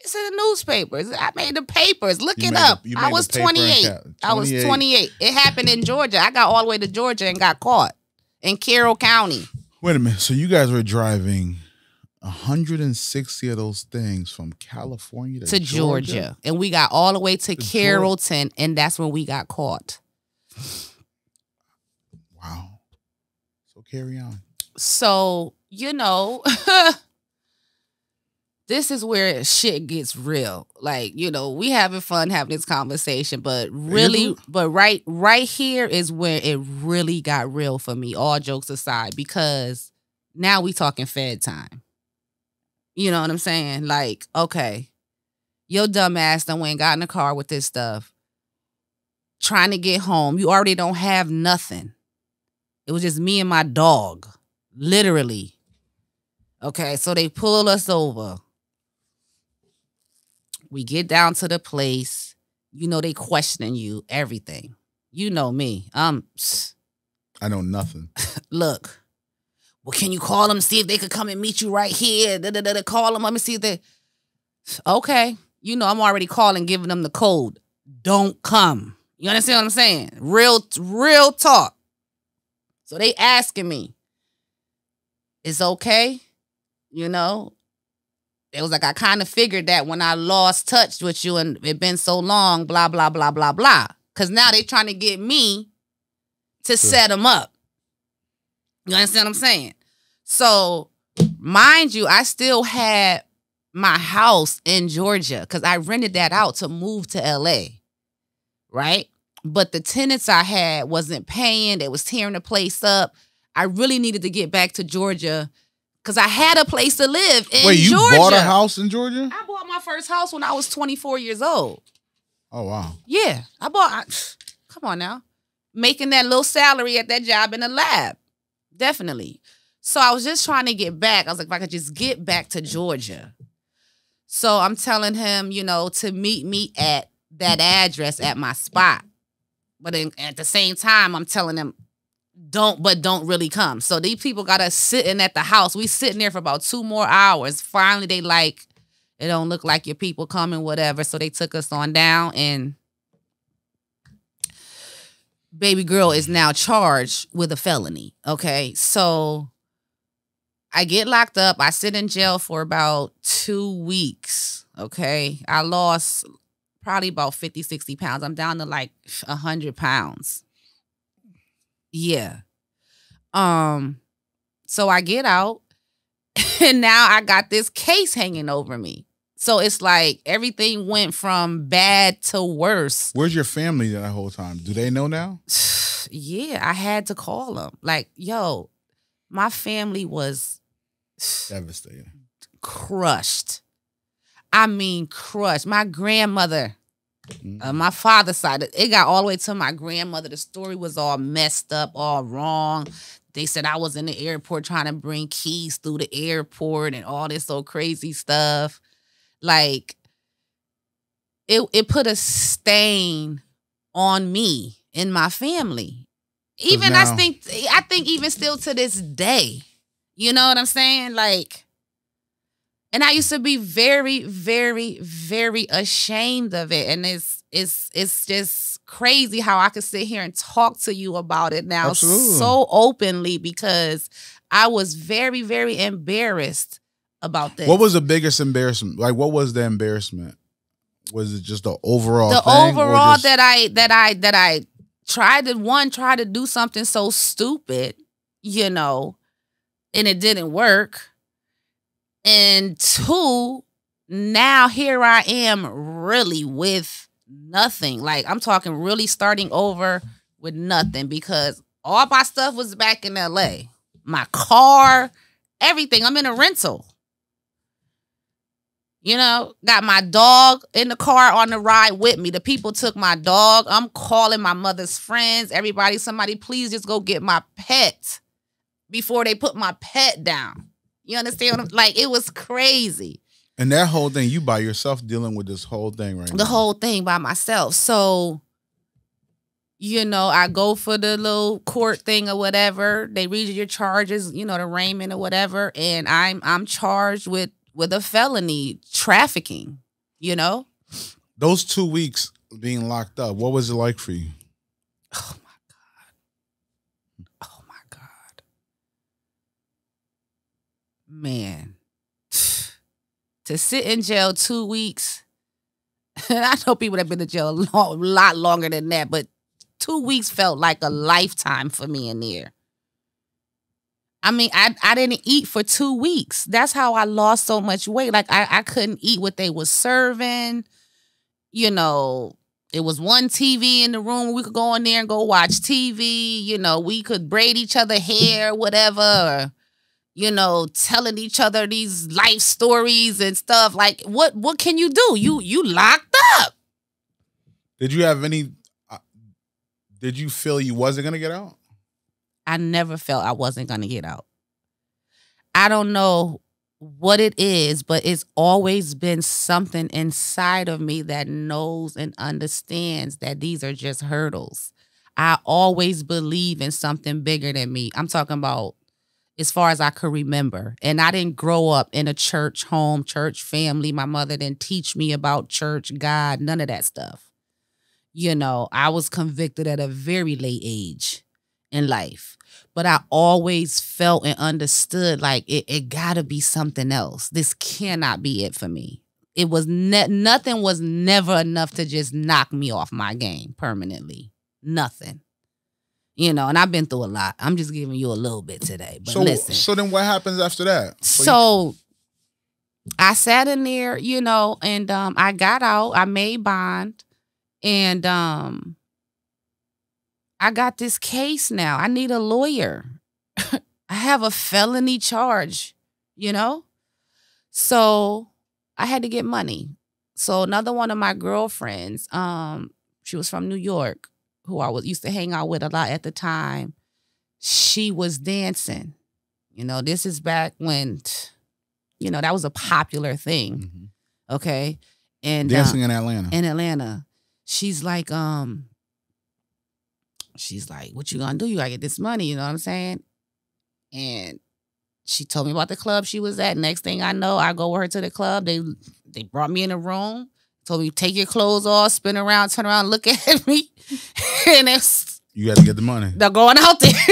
Speaker 1: it's in the newspapers. I made the papers. Look
Speaker 2: You
Speaker 1: it up.
Speaker 2: the-
Speaker 1: I was
Speaker 2: paper and
Speaker 1: 28. I was
Speaker 2: 28.
Speaker 1: 28. It happened in Georgia. I got all the way to Georgia and got caught in Carroll County.
Speaker 2: Wait a minute. So you guys were driving 160 of those things from California to,
Speaker 1: to Georgia. And we got all the way to,
Speaker 2: To
Speaker 1: Carrollton, and that's when we got caught.
Speaker 2: Wow. Carry on.
Speaker 1: So, you know, this is where shit gets real. Like, you know, we having fun having this conversation, but really, but right, right here is where it really got real for me, all jokes aside, because now we talking Fed time. You know what I'm saying? Like, okay, your dumb ass done went and got in the car with this stuff, trying to get home. You already don't have nothing. It was just me and my dog, literally. Okay, so they pull us over. We get down to the place. You know they questioning you everything. You know me. Um,
Speaker 2: I know nothing.
Speaker 1: look. Well, can you call them see if they could come and meet you right here? Da, da, da. Call them. Let me see if they. Okay, you know I'm already calling, giving them the code. Don't come. You understand what I'm saying? Real, real talk. So they asking me, "It's okay?" You know, it was like I kind of figured that when I lost touch with you and it been so long, blah blah blah blah blah. Because now they trying to get me to
Speaker 2: Sure.
Speaker 1: set them up. You understand what I'm saying? So, mind you, I still had my house in Georgia because I rented that out to move to LA. Right? But the tenants I had wasn't paying. They was tearing the place up. I really needed to get back to Georgia because I had a place to live in
Speaker 2: Wait, you
Speaker 1: Georgia.
Speaker 2: bought a house in Georgia?
Speaker 1: I bought my first house when I was 24 years old.
Speaker 2: Oh wow.
Speaker 1: Yeah, I bought. I, come on now, making that little salary at that job in the lab, definitely. So I was just trying to get back. I was like, if I could just get back to Georgia. So I'm telling him, you know, to meet me at that address at my spot. But then at the same time, I'm telling them, don't, but don't really come. So these people got us sitting at the house. We sitting there for about two more hours. Finally, they like, it don't look like your people coming, whatever. So they took us on down and baby girl is now charged with a felony. Okay. So I get locked up. I sit in jail for about two weeks. Okay. I lost probably about 50, 60 pounds. I'm down to like 100 pounds. Yeah. Um, so I get out, and now I got this case hanging over me. So it's like everything went from bad to worse.
Speaker 2: Where's your family that whole time? Do they know now?
Speaker 1: yeah, I had to call them. Like, yo, my family was
Speaker 2: devastated,
Speaker 1: crushed. I mean, crushed. My grandmother, uh, my father's side, it got all the way to my grandmother. The story was all messed up, all wrong. They said I was in the airport trying to bring keys through the airport and all this so crazy stuff. Like, it it put a stain on me and my family. Even
Speaker 2: now-
Speaker 1: I think I think even still to this day. You know what I'm saying? Like and I used to be very, very, very ashamed of it. And it's it's it's just crazy how I could sit here and talk to you about it now
Speaker 2: Absolutely.
Speaker 1: so openly because I was very, very embarrassed about this.
Speaker 2: What was the biggest embarrassment? Like, what was the embarrassment? Was it just the overall
Speaker 1: the overall
Speaker 2: just-
Speaker 1: that I that I that I tried to one try to do something so stupid, you know, and it didn't work. And two, now here I am really with nothing. Like I'm talking really starting over with nothing because all my stuff was back in LA. My car, everything. I'm in a rental. You know, got my dog in the car on the ride with me. The people took my dog. I'm calling my mother's friends, everybody, somebody, please just go get my pet before they put my pet down. You understand what I'm like? It was crazy.
Speaker 2: and that whole thing, you by yourself dealing with this whole thing right
Speaker 1: the
Speaker 2: now.
Speaker 1: whole thing by myself. So, you know, I go for the little court thing or whatever. They read your charges, you know, the arraignment or whatever, and I'm I'm charged with with a felony trafficking. You know,
Speaker 2: Those two weeks being locked up, what was it like for you?
Speaker 1: oh my god, oh my god, man, to sit in jail two weeks. And I know people that have been in jail a lo- lot longer than that, but two weeks felt like a lifetime for me in there. I mean, I I didn't eat for two weeks. That's how I lost so much weight. Like I, I couldn't eat what they was serving. You know, it was one TV in the room. We could go in there and go watch TV. You know, we could braid each other hair, whatever. You know, telling each other these life stories and stuff. Like, what what can you do? You you locked up.
Speaker 2: Did you have any? Uh, did you feel you wasn't gonna get out?
Speaker 1: I never felt I wasn't going to get out. I don't know what it is, but it's always been something inside of me that knows and understands that these are just hurdles. I always believe in something bigger than me. I'm talking about as far as I could remember. And I didn't grow up in a church home, church family. My mother didn't teach me about church, God, none of that stuff. You know, I was convicted at a very late age in life but I always felt and understood like it, it gotta be something else. This cannot be it for me. It was nothing was never enough to just knock me off my game permanently. Nothing. You know, and I've been through a lot. I'm just giving you a little bit today. But
Speaker 2: so,
Speaker 1: listen.
Speaker 2: so then what happens after that? So
Speaker 1: So I sat in there, you know, and um I got out, I made bond, and um I got this case now. I need a lawyer. I have a felony charge, you know? So I had to get money. So another one of my girlfriends, um, she was from New York, who I was used to hang out with a lot at the time. She was dancing. You know, this is back when, you know, that was a popular thing.
Speaker 2: Mhm.
Speaker 1: Okay. And uh,
Speaker 2: dancing in Atlanta.
Speaker 1: in Atlanta. She's like, um, she's like, what you gonna do? You gotta get this money, you know what I'm saying? And she told me about the club she was at. Next thing I know, I go with her to the club. They they brought me in a room, told me, take your clothes off, spin around, turn around, look at me. and it's
Speaker 2: you got to get the money.
Speaker 1: they're going out there.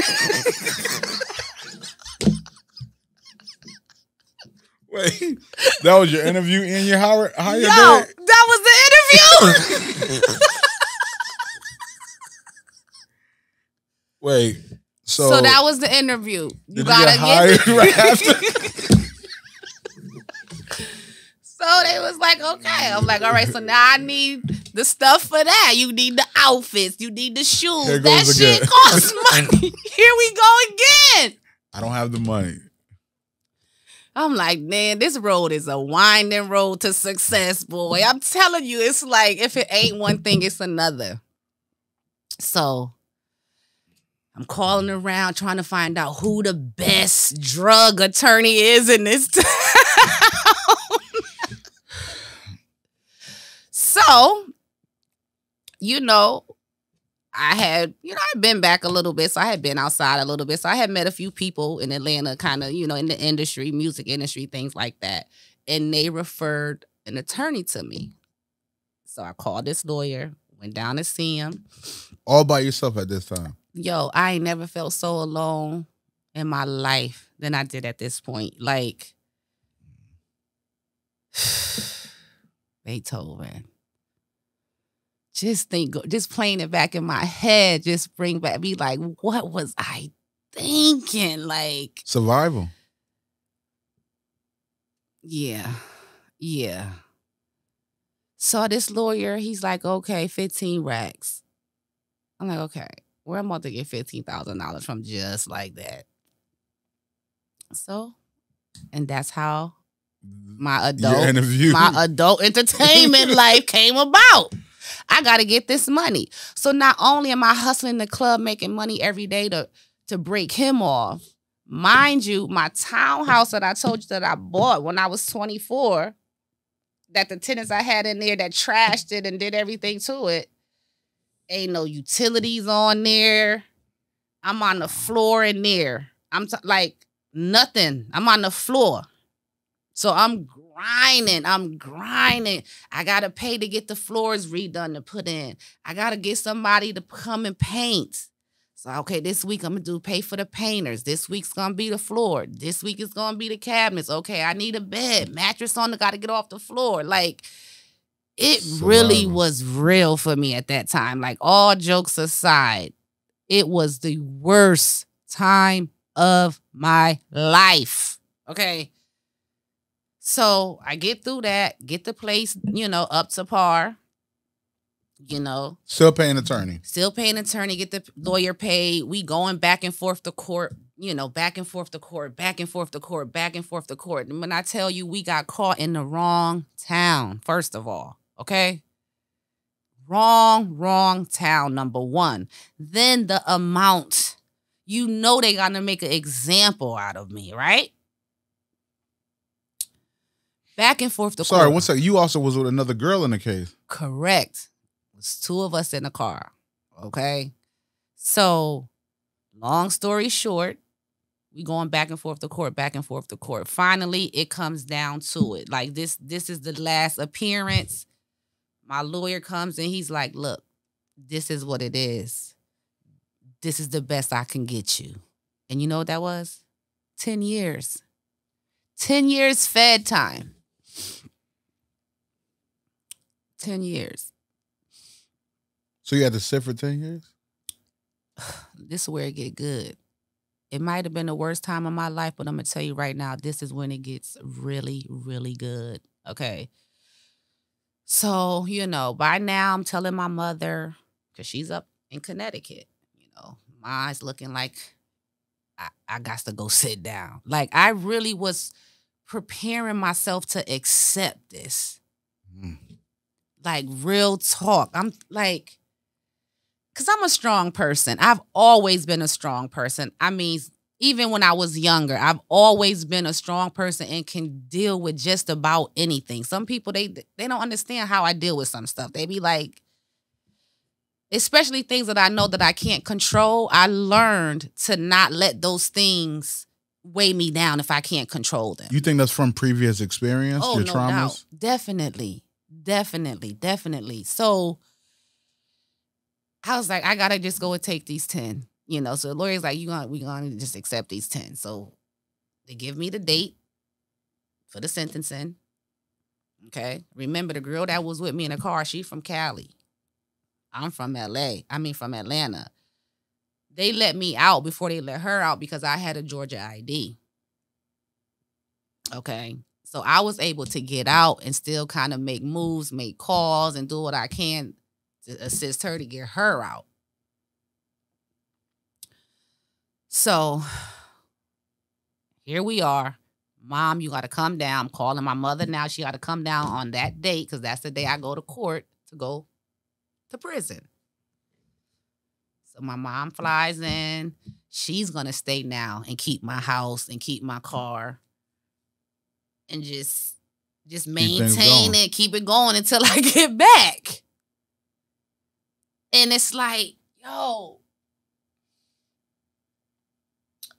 Speaker 2: Wait, that was your interview in your hire, hire
Speaker 1: Yo,
Speaker 2: day?
Speaker 1: that was the interview.
Speaker 2: Wait. So,
Speaker 1: So, that was the interview. You
Speaker 2: did
Speaker 1: gotta
Speaker 2: you get hired
Speaker 1: get.
Speaker 2: right after?
Speaker 1: So they was like, okay. I'm like, all right. So now I need the stuff for that. You need the outfits. You need the shoes. That
Speaker 2: goes
Speaker 1: shit costs money. Here we go again.
Speaker 2: I don't have the money.
Speaker 1: I'm like, man, this road is a winding road to success, boy. I'm telling you, it's like if it ain't one thing, it's another. So I'm calling around trying to find out who the best drug attorney is in this town. So, you know, I had, you know, I'd been back a little bit. So I had been outside a little bit. So I had met a few people in Atlanta, kind of, you know, in the industry, music industry, things like that. And they referred an attorney to me. So I called this lawyer, went down to see him.
Speaker 2: All by yourself at this time.
Speaker 1: Yo, I ain't never felt so alone in my life than I did at this point. Like, Beethoven. Just think, just playing it back in my head, just bring back, be like, what was I thinking? Like,
Speaker 2: Survival.
Speaker 1: yeah, yeah. Saw this lawyer, he's like, okay, 15 racks. I'm like, okay, where am I to get $15,000 from just like that? So, and that's how mm,
Speaker 2: my
Speaker 1: adult my adult entertainment life came about. I got to get this money. So not only am I hustling the club, making money every day to to break him off, mind you, my townhouse that I told you that I bought when I was 24, that the tenants I had in there that trashed it and did everything to it, ain't no utilities on there. I'm on the floor in there. I'm t- like nothing. I'm on the floor. So I'm grinding. I'm grinding. I gotta pay to get the floors redone to put in. I gotta get somebody to come and paint. So okay, this week I'm gonna do pay for the painters. This week's gonna be the floor. This week is gonna be the cabinets. Okay, I need a bed, mattress on the gotta get off the floor. Like it really
Speaker 2: Survival.
Speaker 1: was real for me at that time. Like all jokes aside, it was the worst time of my life. Okay. So I get through that, get the place, you know, up to par. You know,
Speaker 2: Still paying attorney.
Speaker 1: still paying attorney, get the lawyer paid. We going back and forth to court, you know, back and forth to court, back and forth to court, back and forth to court. And when I tell you we got caught in the wrong town, first of all, okay? Wrong, wrong town, number one. Then the amount. You know they gonna make an example out of me, right? Back and forth to court.
Speaker 2: Sorry,
Speaker 1: court.
Speaker 2: one second. You also was with another girl in the case.
Speaker 1: Correct. It was two of us in the car. Okay. So, long story short, we going back and forth to court, back and forth to court. Finally, it comes down to it. Like this, this is the last appearance. My lawyer comes and he's like, look, this is what it is. This is the best I can get you. And you know what that was? 10 years. 10 years fed time. 10 years.
Speaker 2: So you had to sit for 10 years?
Speaker 1: this is where it get good. It might have been the worst time of my life, but I'm gonna tell you right now, this is when it gets really, really good. Okay. So, you know, by now I'm telling my mother, because she's up in Connecticut, you know, mine's looking like I, I got to go sit down. Like I really was preparing myself to accept this.
Speaker 2: Mm.
Speaker 1: Like real talk. I'm like, because I'm a strong person. I've always been a strong person. I mean, even when I was younger, I've always been a strong person and can deal with just about anything. Some people they they don't understand how I deal with some stuff. They be like, especially things that I know that I can't control. I learned to not let those things weigh me down if I can't control them.
Speaker 2: You think that's from previous experience,
Speaker 1: Oh,
Speaker 2: your
Speaker 1: no
Speaker 2: traumas?
Speaker 1: doubt. Definitely. Definitely. Definitely. So I was like, I gotta just go and take these 10. You know, so the lawyer's like, you gonna we gonna just accept these 10. So they give me the date for the sentencing. Okay. Remember the girl that was with me in the car, she from Cali. I'm from LA. I mean from Atlanta. They let me out before they let her out because I had a Georgia ID. Okay. So I was able to get out and still kind of make moves, make calls, and do what I can to assist her to get her out. So here we are. Mom, you got to come down. I'm calling my mother now. She got to come down on that date because that's the day I go to court to go to prison. So my mom flies in. She's going to stay now and keep my house and keep my car and just just maintain it, keep it going until I get back. And it's like, yo,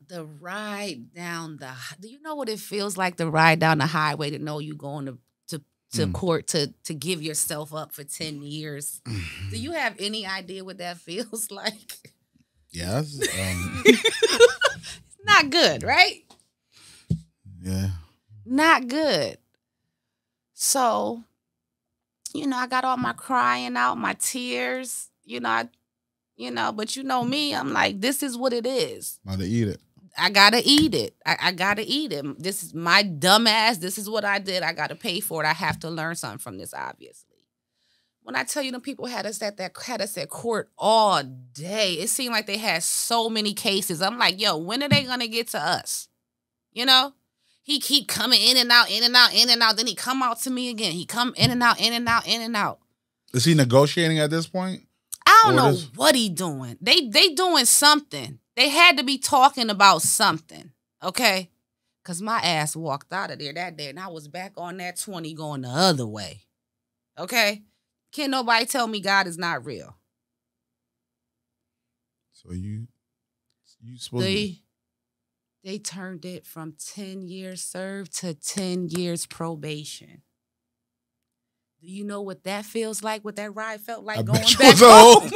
Speaker 1: the ride down the do you know what it feels like to ride down the highway to know you going to to, to mm. court to to give yourself up for 10 years do you have any idea what that feels like
Speaker 2: yes um.
Speaker 1: it's not good right
Speaker 2: yeah
Speaker 1: not good so you know i got all my crying out my tears you know I, you know but you know me i'm like this is what it is
Speaker 2: Gotta eat it
Speaker 1: I gotta eat it. I, I, gotta eat it. This is my dumbass. This is what I did. I gotta pay for it. I have to learn something from this, obviously. When I tell you the people had us at that had us at court all day, it seemed like they had so many cases. I'm like, yo, when are they gonna get to us? You know? He keep coming in and out, in and out, in and out. Then he come out to me again. He come in and out, in and out, in and out.
Speaker 2: Is he negotiating at this point?
Speaker 1: I don't or know what he doing. They they doing something. They had to be talking about something, okay? Because my ass walked out of there that day and I was back on that 20 going the other way, okay? Can't nobody tell me God is not real.
Speaker 2: So you, you supposed
Speaker 1: to... they turned it from 10 years served to 10 years probation. Do you know what that feels like? What that ride felt like I going back home?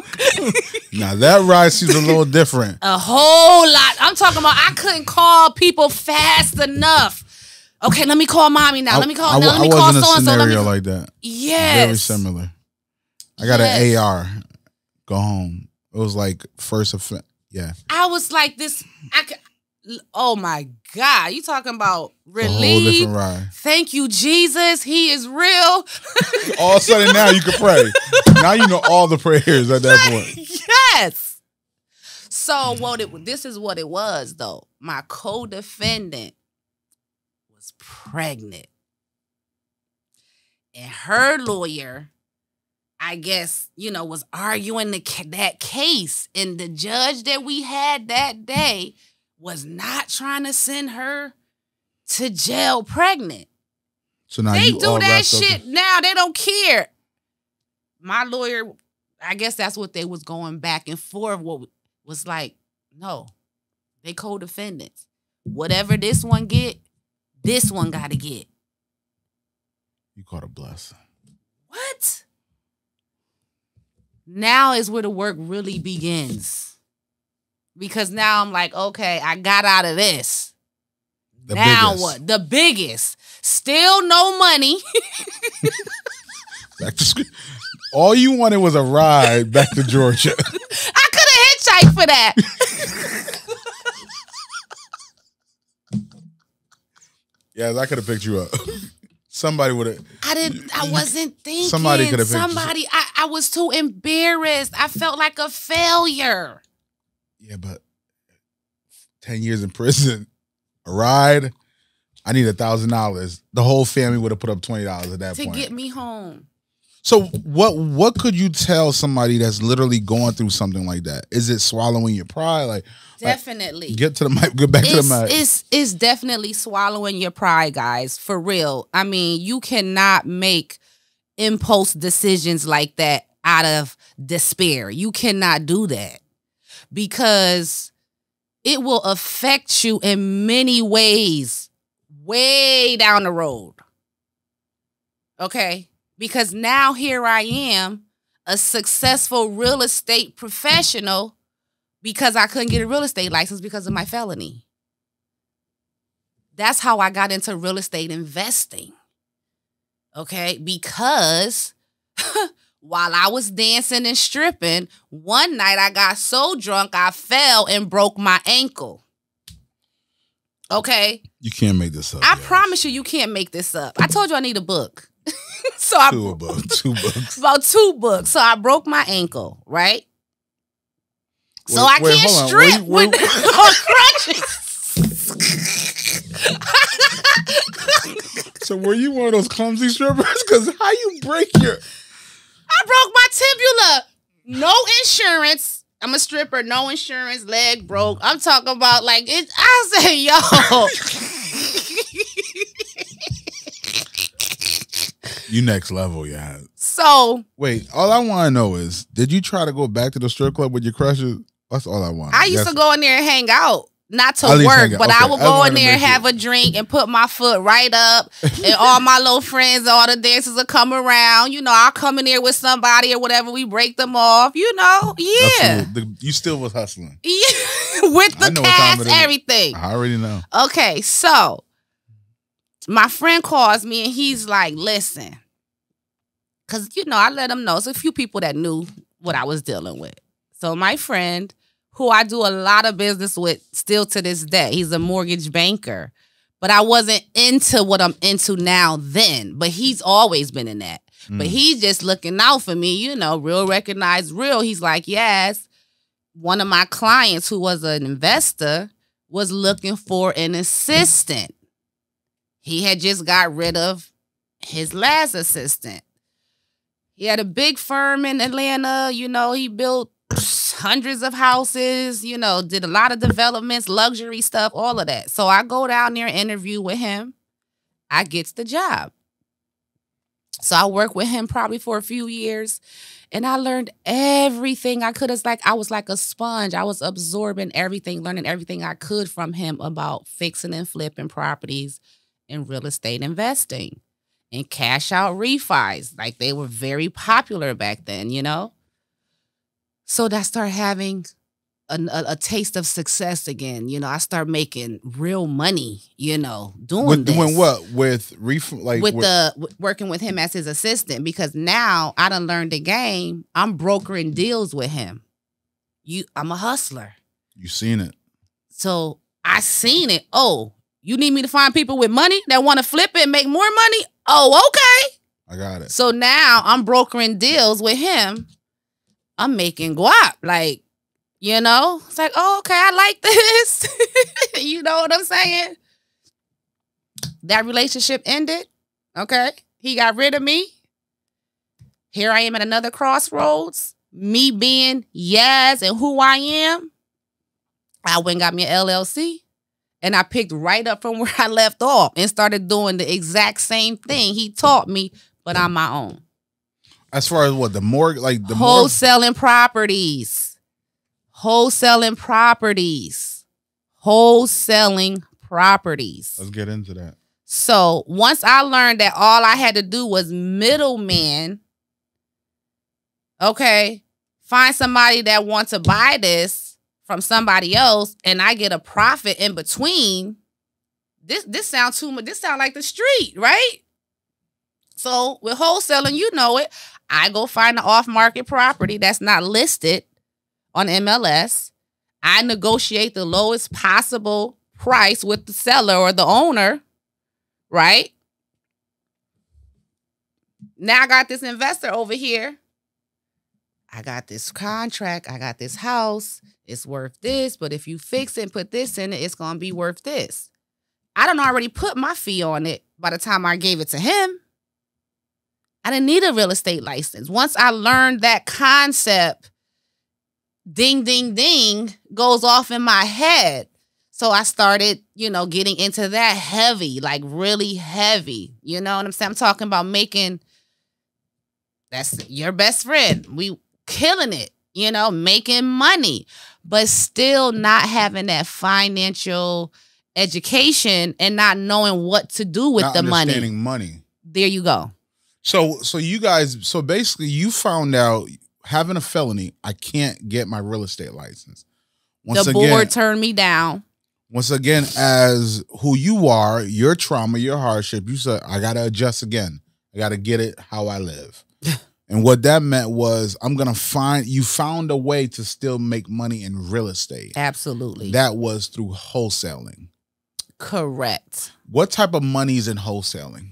Speaker 2: now that ride seems a little different.
Speaker 1: A whole lot. I'm talking about. I couldn't call people fast enough. Okay, let me call mommy now. I, let me call. I, now, let me I call a scenario
Speaker 2: me... like that.
Speaker 1: Yes,
Speaker 2: very similar. I got yes. an AR. Go home. It was like first offense. Yeah.
Speaker 1: I was like this. I Oh my God. You talking about relief. Thank you, Jesus. He is real.
Speaker 2: all of a sudden now you can pray. now you know all the prayers at that point.
Speaker 1: Yes. So what it this is what it was though. My co-defendant was pregnant. And her lawyer, I guess, you know, was arguing the, that case. And the judge that we had that day was not trying to send her to jail pregnant.
Speaker 2: So now
Speaker 1: they do that shit now. They don't care. My lawyer, I guess that's what they was going back and forth. What was like, no, they co-defendants. Whatever this one get, this one got to get.
Speaker 2: You caught a blessing.
Speaker 1: What? Now is where the work really begins because now I'm like, okay, I got out of this. The now biggest. what? The biggest. Still no money.
Speaker 2: back to school. All you wanted was a ride back to Georgia.
Speaker 1: I could have hitchhiked for that.
Speaker 2: yeah, I could have picked you up. Somebody would have.
Speaker 1: I didn't. I wasn't thinking. Somebody could have. Somebody. I, I was too embarrassed. I felt like a failure.
Speaker 2: Yeah, but ten years in prison, a ride. I need a thousand dollars. The whole family would have put up twenty dollars at that
Speaker 1: to
Speaker 2: point
Speaker 1: to get me home.
Speaker 2: So what what could you tell somebody that's literally going through something like that? Is it swallowing your pride? Like
Speaker 1: definitely
Speaker 2: like, get to the mic, get back
Speaker 1: it's,
Speaker 2: to the mic.
Speaker 1: It's it's definitely swallowing your pride, guys. For real. I mean, you cannot make impulse decisions like that out of despair. You cannot do that because it will affect you in many ways way down the road. Okay? Because now here I am, a successful real estate professional because I couldn't get a real estate license because of my felony. That's how I got into real estate investing. Okay, because while I was dancing and stripping, one night I got so drunk I fell and broke my ankle. Okay,
Speaker 2: You can't make this up.
Speaker 1: I promise you, you can't make this up. I told you I need a book. so I
Speaker 2: Two books. Two books.
Speaker 1: about two books. So I broke my ankle, right? So I
Speaker 2: wait,
Speaker 1: can't
Speaker 2: on.
Speaker 1: Strip
Speaker 2: you- were-
Speaker 1: with on crutches.
Speaker 2: So were you one of those clumsy strippers? Because how you break your
Speaker 1: I broke my tibula. No insurance. I'm a stripper. No insurance. Leg broke. I'm talking about like it. I say, yo.
Speaker 2: you next level, yeah.
Speaker 1: so
Speaker 2: Wait, all I want to know is, did you try to go back to the strip club with your crushes? That's all I want.
Speaker 1: I used to go in there and hang out. Not to work, but
Speaker 2: Okay,
Speaker 1: I would
Speaker 2: I
Speaker 1: go in there, have a drink, and put my foot right up. and all my little friends, all the dancers will come around. You know, I'll come in there with somebody or whatever. We break them off. You know, yeah.
Speaker 2: The- you still was hustling.
Speaker 1: Yeah, with the cast, everything.
Speaker 2: I already know.
Speaker 1: Okay, so my friend calls me and he's like, listen, because, you know, I let him know. It's a few people that knew what I was dealing with. So my friend, who I do a lot of business with still to this day, he's a mortgage banker. But I wasn't into what I'm into now then. But he's always been in that. But
Speaker 2: Mm.
Speaker 1: he's just looking out for me, you know, real recognized real. He's like, yes. One of my clients who was an investor was looking for an assistant. He had just got rid of his last assistant. He had a big firm in Atlanta, you know, he built hundreds of houses, you know, did a lot of developments, luxury stuff, all of that. So I go down there interview with him. I gets the job. So I worked with him probably for a few years and I learned everything I could. It's like I was like a sponge. I was absorbing everything, learning everything I could from him about fixing and flipping properties and real estate investing and cash out refis. Like they were very popular back then, you know? So that start having a, a, a taste of success again. You know, I start making real money, you know, doing
Speaker 2: With
Speaker 1: this
Speaker 2: when what with ref like
Speaker 1: with
Speaker 2: with-
Speaker 1: the working with him as his assistant because now I done learned the game. I'm brokering deals with him. You, I'm a hustler,
Speaker 2: you seen it.
Speaker 1: so I seen it. Oh, you need me to find people with money that want to flip it and make more money? Oh, okay.
Speaker 2: I got it.
Speaker 1: So now I'm brokering deals with him. I'm making guap, like you know. It's like, oh, okay, I like this. you know what I'm saying? That relationship ended. Okay, he got rid of me. Here I am at another crossroads. Me being Yas and who I am. I went and got me an LLC. And I picked right up from where I left off and started doing the exact same thing he taught me, but on my own.
Speaker 2: As far as what the more like the
Speaker 1: Wholesaling properties. Wholesaling properties. Wholesaling properties.
Speaker 2: let's get into that.
Speaker 1: So once I learned that all I had to do was middleman, okay, find somebody that wants to buy this from somebody else, and I get a profit in between. This this sounds too much. This sound like the street, right? So with wholesaling, you know it. I go find an off market property that's not listed on MLS. I negotiate the lowest possible price with the seller or the owner, right? Now I got this investor over here. I got this contract. I got this house. It's worth this, but if you fix it and put this in it, it's going to be worth this. I don't already put my fee on it by the time I gave it to him. I didn't need a real estate license. Once I learned that concept, ding, ding, ding goes off in my head. So I started, you know, getting into that heavy, like really heavy. You know what I'm saying? I'm talking about making that's your best friend. We killing it, you know, making money, but still not having that financial education and not knowing what to do with
Speaker 2: Not
Speaker 1: the money.
Speaker 2: understanding money.
Speaker 1: There you go.
Speaker 2: So so you guys so basically you found out having a felony, I can't get my real estate license. Once
Speaker 1: the
Speaker 2: again,
Speaker 1: board turned me down.
Speaker 2: once again, as who you are, your trauma, your hardship, you said I gotta adjust again. I got to get it how I live. and what that meant was I'm going to find you found a way to still make money in real estate.
Speaker 1: Absolutely.
Speaker 2: That was through wholesaling.
Speaker 1: Correct.
Speaker 2: What type of money is in wholesaling?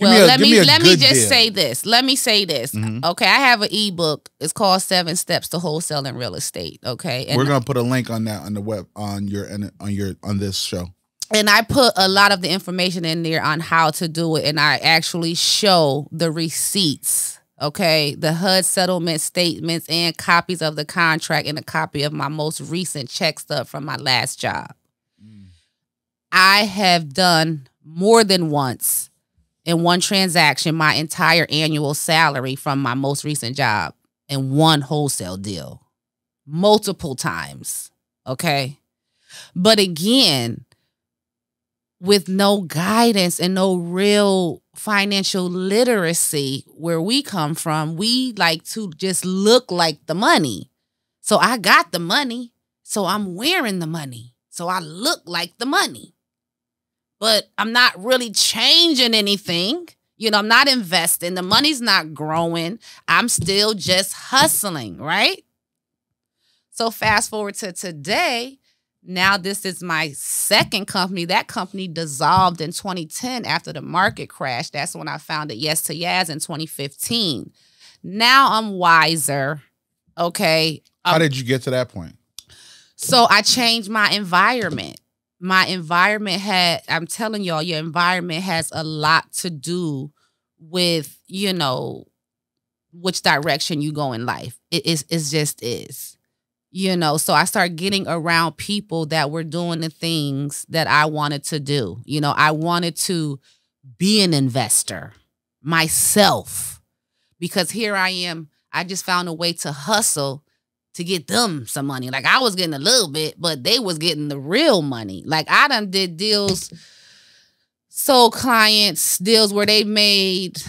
Speaker 1: Well,
Speaker 2: a-
Speaker 1: let me,
Speaker 2: me
Speaker 1: let me just
Speaker 2: deal.
Speaker 1: say this. Let me say this.
Speaker 2: Mhm.
Speaker 1: Okay, I have an ebook. It's called Seven Steps to Wholesaling Real Estate. Okay, and
Speaker 2: We're going to put a link on that on the web on your on your on this show.
Speaker 1: and I put a lot of the information in there on how to do it, and I actually show the receipts. Okay, the HUD settlement statements and copies of the contract and a copy of my most recent check stub from my last job. I have done more than once in one transaction my entire annual salary from my most recent job in one wholesale deal multiple times. Okay. But again, with no guidance and no real financial literacy where we come from, we like to just look like the money. So I got the money. So I'm wearing the money. So I look like the money. But I'm not really changing anything. You know, I'm not investing. The money's not growing. I'm still just hustling, right? So fast forward to today. Now this is my second company. That company dissolved in 2010 after the market crash. That's when I founded Yes to Yas in 2015. Now I'm wiser. Okay.
Speaker 2: How
Speaker 1: Um,
Speaker 2: did you get to that point?
Speaker 1: so I changed my environment. My environment had, I'm telling y'all, your environment has a lot to do with, you know, which direction you go in life. It is it just is. You know, so I started getting around people that were doing the things that I wanted to do. You know, I wanted to be an investor myself because here I am. I just found a way to hustle to get them some money. Like I was getting a little bit, but they was getting the real money. Like I done did deals, sold clients deals where they made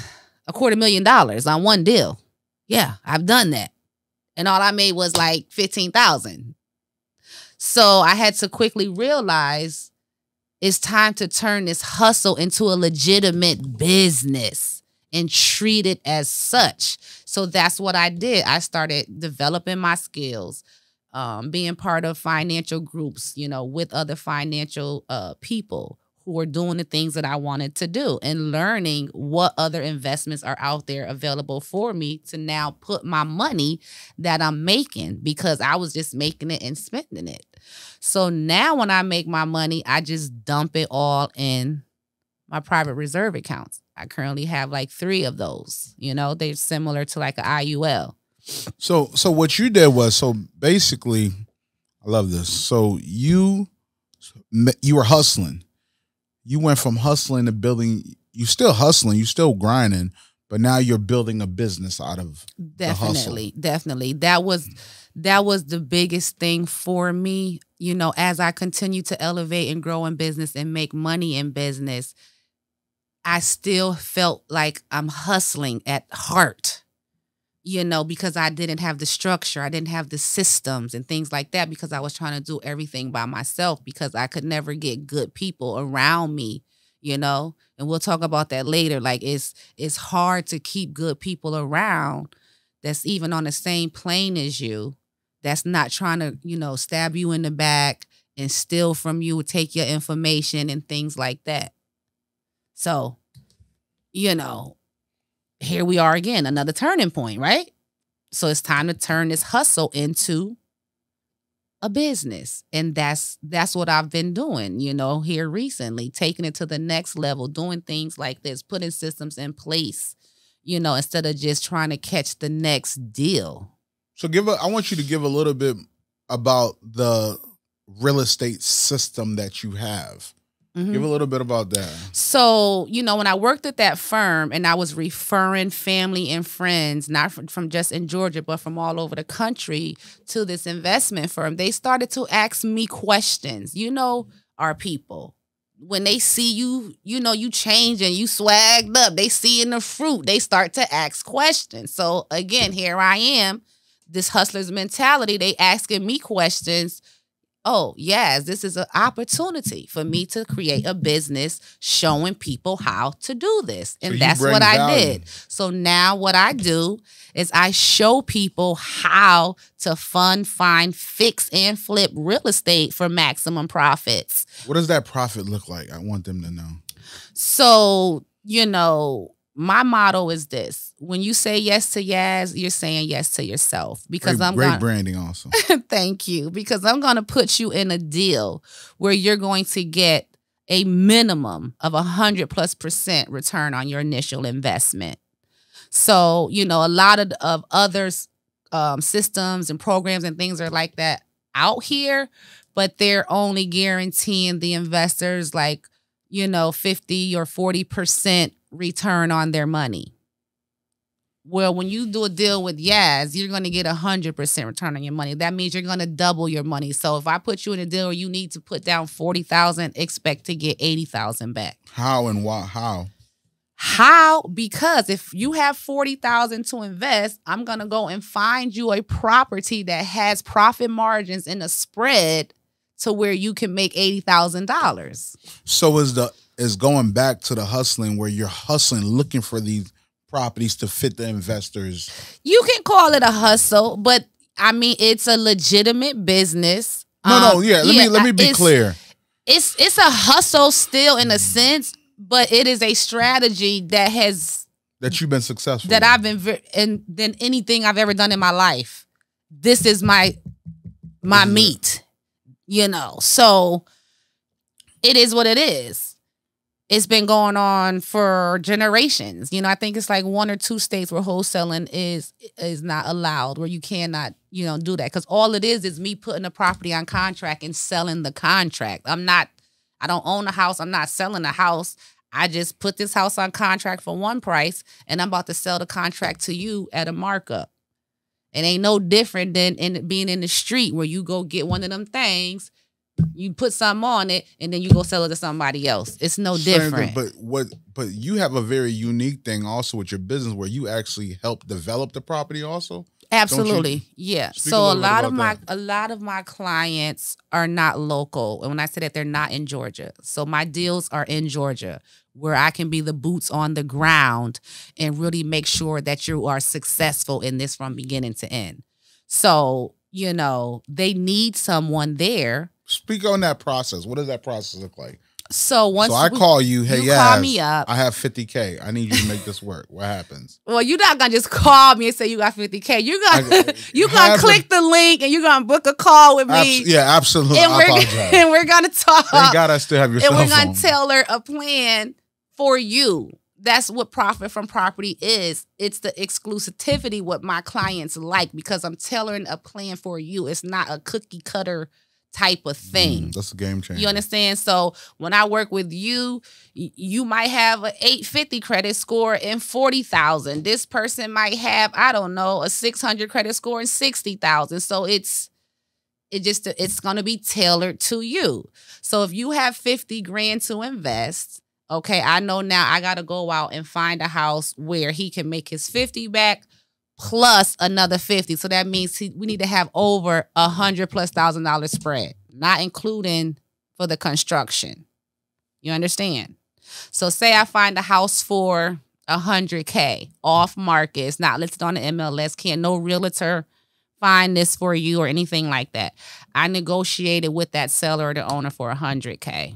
Speaker 1: a quarter million dollars on one deal. Yeah, I've done that. And all I made was like 15,000. So I had to quickly realize it's time to turn this hustle into a legitimate business and treat it as such. So that's what I did. I started developing my skills, um, being part of financial groups, you know, with other financial uh, people who are doing the things that I wanted to do and learning what other investments are out there available for me to now put my money that I'm making because I was just making it and spending it. So now when I make my money, I just dump it all in my private reserve accounts. I currently have like three of those. You know, they're similar to like an IUL.
Speaker 2: So so what you did was so basically, I love this. So you you were hustling. You went from hustling to building. You still hustling. You still grinding, but now you're building a business out of.
Speaker 1: Definitely, definitely. That was that was the biggest thing for me. You know, as I continue to elevate and grow in business and make money in business, I still felt like I'm hustling at heart. You know, because I didn't have the structure, I didn't have the systems and things like that because I was trying to do everything by myself because I could never get good people around me, you know? And we'll talk about that later. Like it's it's hard to keep good people around that's even on the same plane as you, that's not trying to, you know, stab you in the back and steal from you, take your information and things like that. So, you know, here we are again, another turning point, right? So it's time to turn this hustle into a business. And that's that's what I've been doing, you know, here recently, taking it to the next level, doing things like this, putting systems in place, you know, instead of just trying to catch the next deal.
Speaker 2: So give a. I want you to give a little bit about the real estate system that you have.
Speaker 1: Mhm.
Speaker 2: Give a little bit about that.
Speaker 1: So, you know, when I worked at that firm and I was referring family and friends, not from, from just in Georgia, but from all over the country to this investment firm, they started to ask me questions. You know, our people. When they see you, you know, you change and you swagged up, they see in the fruit, they start to ask questions. So again, here I am, this hustler's mentality. They asking me questions oh, yes, this is an opportunity for me to create a business showing people how to do this. And
Speaker 2: you
Speaker 1: that's what I
Speaker 2: value.
Speaker 1: did. So now what I do is I show people how to fund, find, fix, and flip real estate for maximum profits.
Speaker 2: What does that profit look like? I want them to know.
Speaker 1: So, you know, my motto is this. When you say yes to Yas, you're saying yes to yourself. Because
Speaker 2: great,
Speaker 1: I'm
Speaker 2: great
Speaker 1: gonna
Speaker 2: branding also.
Speaker 1: thank you. Because I'm gonna put you in a deal where you're going to get a minimum of a hundred plus percent return on your initial investment. So, you know, a lot of, of others um, systems and programs and things are like that out here, but they're only guaranteeing the investors like, you know, 50 or 40% return on their money. Well, when you do a deal with Yas, you're going to get a 100% return on your money. That means you're going to double your money. So if I put you in a deal where you need to put down 40,000, expect to get 80,000 back.
Speaker 2: How and why? How?
Speaker 1: How? Because if you have 40,000 to invest, I'm going to go and find you a property that has profit margins and a spread to where you can make $80,000.
Speaker 2: So is the is going back to the hustling where you're hustling, looking for these properties to fit the investors.
Speaker 1: You can call it a hustle, but I mean it's a legitimate business.
Speaker 2: No, no,
Speaker 1: Um,
Speaker 2: yeah. Let me let me be
Speaker 1: it's-
Speaker 2: clear.
Speaker 1: It's it's a hustle still in a sense, but it is a strategy that has
Speaker 2: That you've been successful.
Speaker 1: that. I've been ver- and than anything I've ever done in my life. This is my my
Speaker 2: This is it.
Speaker 1: meat, you know. So it is what it is. It's been going on for generations. You know, I think it's like one or two states where wholesaling is is not allowed, where you cannot, you know, do that. Because all it is is me putting a property on contract and selling the contract. I'm not, I don't own a house. I'm not selling a house. I just put this house on contract for one price and I'm about to sell the contract to you at a markup. It ain't no different than in being in the street where you go get one of them things, you put something on it, and then you go sell it to somebody else. It's no different.
Speaker 2: But what? But you have a very unique thing also with your business where you actually help develop the property also.
Speaker 1: Absolutely. Yeah.
Speaker 2: Speak
Speaker 1: So a
Speaker 2: bit
Speaker 1: lot of my
Speaker 2: that.
Speaker 1: a lot of my clients are not local. And when I say that they're not in Georgia. So my deals are in Georgia where I can be the boots on the ground and really make sure that you are successful in this from beginning to end. So, you know, they need someone there.
Speaker 2: Speak on that process. What does that process look like?
Speaker 1: So once
Speaker 2: so I
Speaker 1: we-
Speaker 2: call you. Hey,
Speaker 1: you
Speaker 2: yeah,
Speaker 1: call me up.
Speaker 2: I have 50k. I need you to make this work. What happens?
Speaker 1: Well, you're not gonna just call me and say you got 50k. You're gonna
Speaker 2: I-
Speaker 1: you
Speaker 2: have
Speaker 1: gonna click the link and you're gonna book a call with me.
Speaker 2: Abs- yeah, absolutely.
Speaker 1: and we're and we're gonna talk
Speaker 2: Thank God I still have your
Speaker 1: and we're gonna
Speaker 2: phone.
Speaker 1: tailor a plan for you. That's what profit from property is. It's the exclusivity what my clients like because I'm tailoring a plan for you. It's not a cookie cutter type of thing.
Speaker 2: Mm, that's a game changer.
Speaker 1: You understand? So when I work with you, you might have an 850 credit score and 40,000. This person might have, I don't know, a 600 credit score and 60,000. So it's it just it's going to be tailored to you. So if you have 50 grand to invest, okay, I know now I got to go out and find a house where he can make his 50 back plus another 50. So that means he, we need to have over a hundred plus thousand dollar spread, not including for the construction. You understand? So say I find a house for a hundred K off market. It's not listed on the MLS. Can't no realtor find this for you or anything like that. I negotiated with that seller or the owner for a hundred K.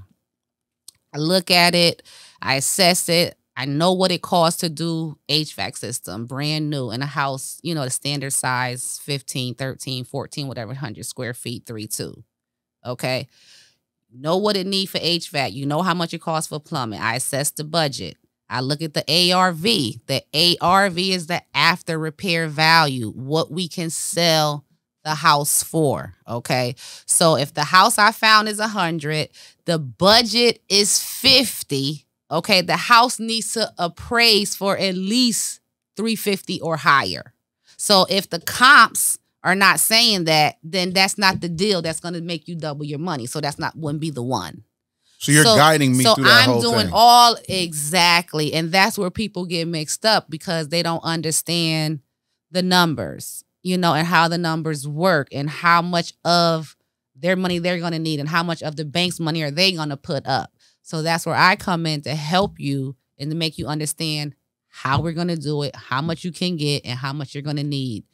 Speaker 1: I look at it, I assess it. I know what it costs to do HVAC system, brand new in a house, you know, the standard size 15, 13, 14, whatever, 100 square feet, 3 2. Okay. Know what it need for HVAC. You know how much it costs for plumbing. I assess the budget. I look at the ARV. The ARV is the after repair value, what we can sell the house for. Okay. So if the house I found is 100, the budget is 50 okay the house needs to appraise for at least 350 or higher so if the comps are not saying that then that's not the deal that's going to make you double your money so that's not wouldn't be the one
Speaker 2: so you're guiding me
Speaker 1: so
Speaker 2: through that
Speaker 1: i'm
Speaker 2: whole
Speaker 1: doing
Speaker 2: thing.
Speaker 1: all exactly and that's where people get mixed up because they don't understand the numbers you know and how the numbers work and how much of their money they're going to need and how much of the bank's money are they going to put up. So that's where I come in to help you and to make you understand how we're going to do it, how much you can get, and how much you're going to need,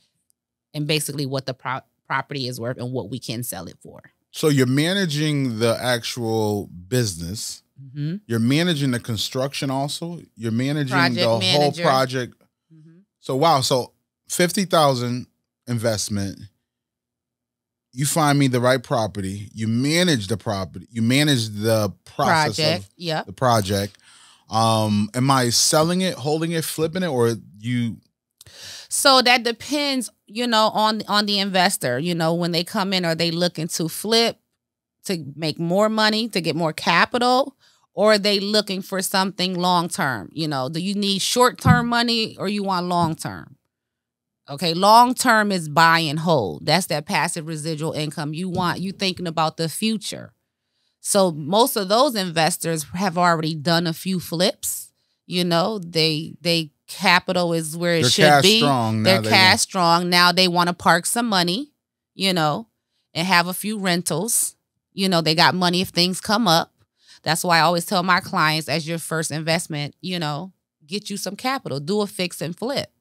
Speaker 1: and basically what the pro- property is worth and what we can sell it for.
Speaker 2: So you're managing the actual business.
Speaker 1: Mm-hmm.
Speaker 2: You're managing the construction also. You're managing
Speaker 1: Project
Speaker 2: the
Speaker 1: manager.
Speaker 2: whole project.
Speaker 1: Mm-hmm.
Speaker 2: So wow, so fifty thousand investment. You find me the right property. You manage the property. You manage the process
Speaker 1: Project.
Speaker 2: of
Speaker 1: Yep.
Speaker 2: the project. Um, am I selling it, holding it, flipping it, or you?
Speaker 1: So that depends, you know, on on the investor. You know, when they come in, are they looking to flip to make more money to get more capital, or are they looking for something long term? You know, do you need short term money or you want long term? Okay, long term is buy and hold. That's that passive residual income. You want you thinking about the future. So most of those investors have already done a few flips. You know, they they capital is where it
Speaker 2: They're
Speaker 1: should
Speaker 2: cash
Speaker 1: be.
Speaker 2: strong.
Speaker 1: They're
Speaker 2: now they
Speaker 1: cash strong. Now they want to park some money, you know, and have a few rentals. You know, they got money if things come up. That's why I always tell my clients as your first investment, you know, get you some capital, do a fix and flip.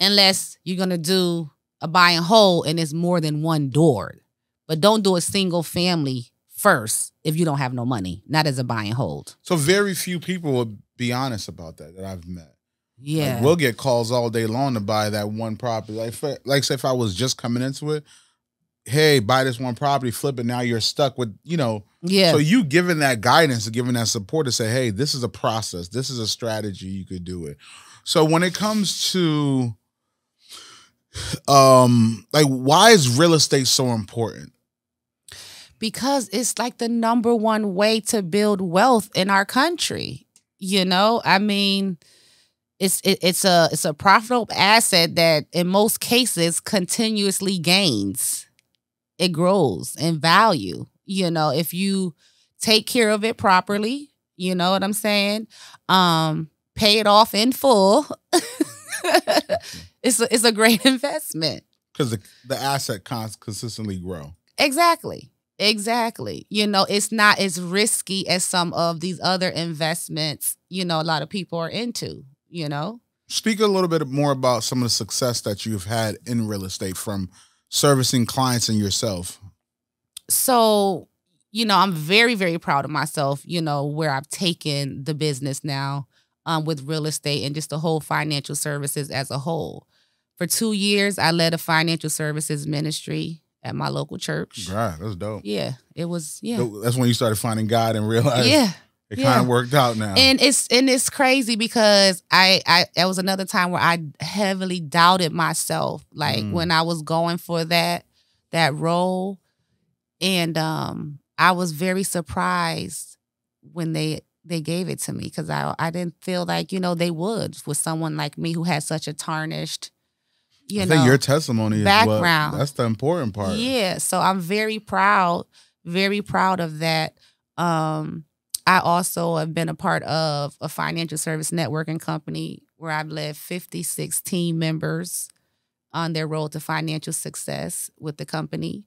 Speaker 1: Unless you're going to do a buy and hold and it's more than one door. But don't do a single family first if you don't have no money, not as a buy and hold.
Speaker 2: So very few people will be honest about that that I've met.
Speaker 1: Yeah.
Speaker 2: Like, we'll get calls all day long to buy that one property. Like, if, like say if I was just coming into it, hey, buy this one property, flip it. Now you're stuck with, you know.
Speaker 1: yeah.
Speaker 2: So you giving that guidance, giving that support to say, hey, this is a process, this is a strategy. You could do it. So when it comes to, um, like, why is real estate so important?
Speaker 1: because it's like the number one way to build wealth in our country. You know, I mean, it's it, it's a it's a profitable asset that in most cases continuously gains. It grows in value. You know, if you take care of it properly, you know what I'm saying? Um, pay it off in full. it's a, it's a great investment.
Speaker 2: Because the, the asset cons consistently grow.
Speaker 1: Exactly. Exactly. You know, it's not as risky as some of these other investments, you know, a lot of people are into, you know?
Speaker 2: Speak a little bit more about some of the success that you've had in real estate from servicing clients and yourself.
Speaker 1: So, you know, I'm very, very proud of myself, you know, where I've taken the business now um, with real estate and just the whole financial services as a whole. For two years, I led a financial services ministry at my local church.
Speaker 2: Right, that's dope.
Speaker 1: Yeah, it was, yeah.
Speaker 2: That's when you started finding God and realized
Speaker 1: Yeah.
Speaker 2: it
Speaker 1: yeah.
Speaker 2: kind of worked out now.
Speaker 1: and it's and it's crazy because I I that was another time where I heavily doubted myself like
Speaker 2: Mm.
Speaker 1: when I was going for that that role and um I was very surprised when they they gave it to me cuz I I didn't feel like you know they would with someone like me who had such a tarnished you
Speaker 2: I
Speaker 1: know
Speaker 2: think your testimony is
Speaker 1: background.
Speaker 2: what that's the important part.
Speaker 1: yeah, so I'm very proud, very proud of that. Um, I also have been a part of a financial service networking company where I've led 56 team members on their road to financial success with the company.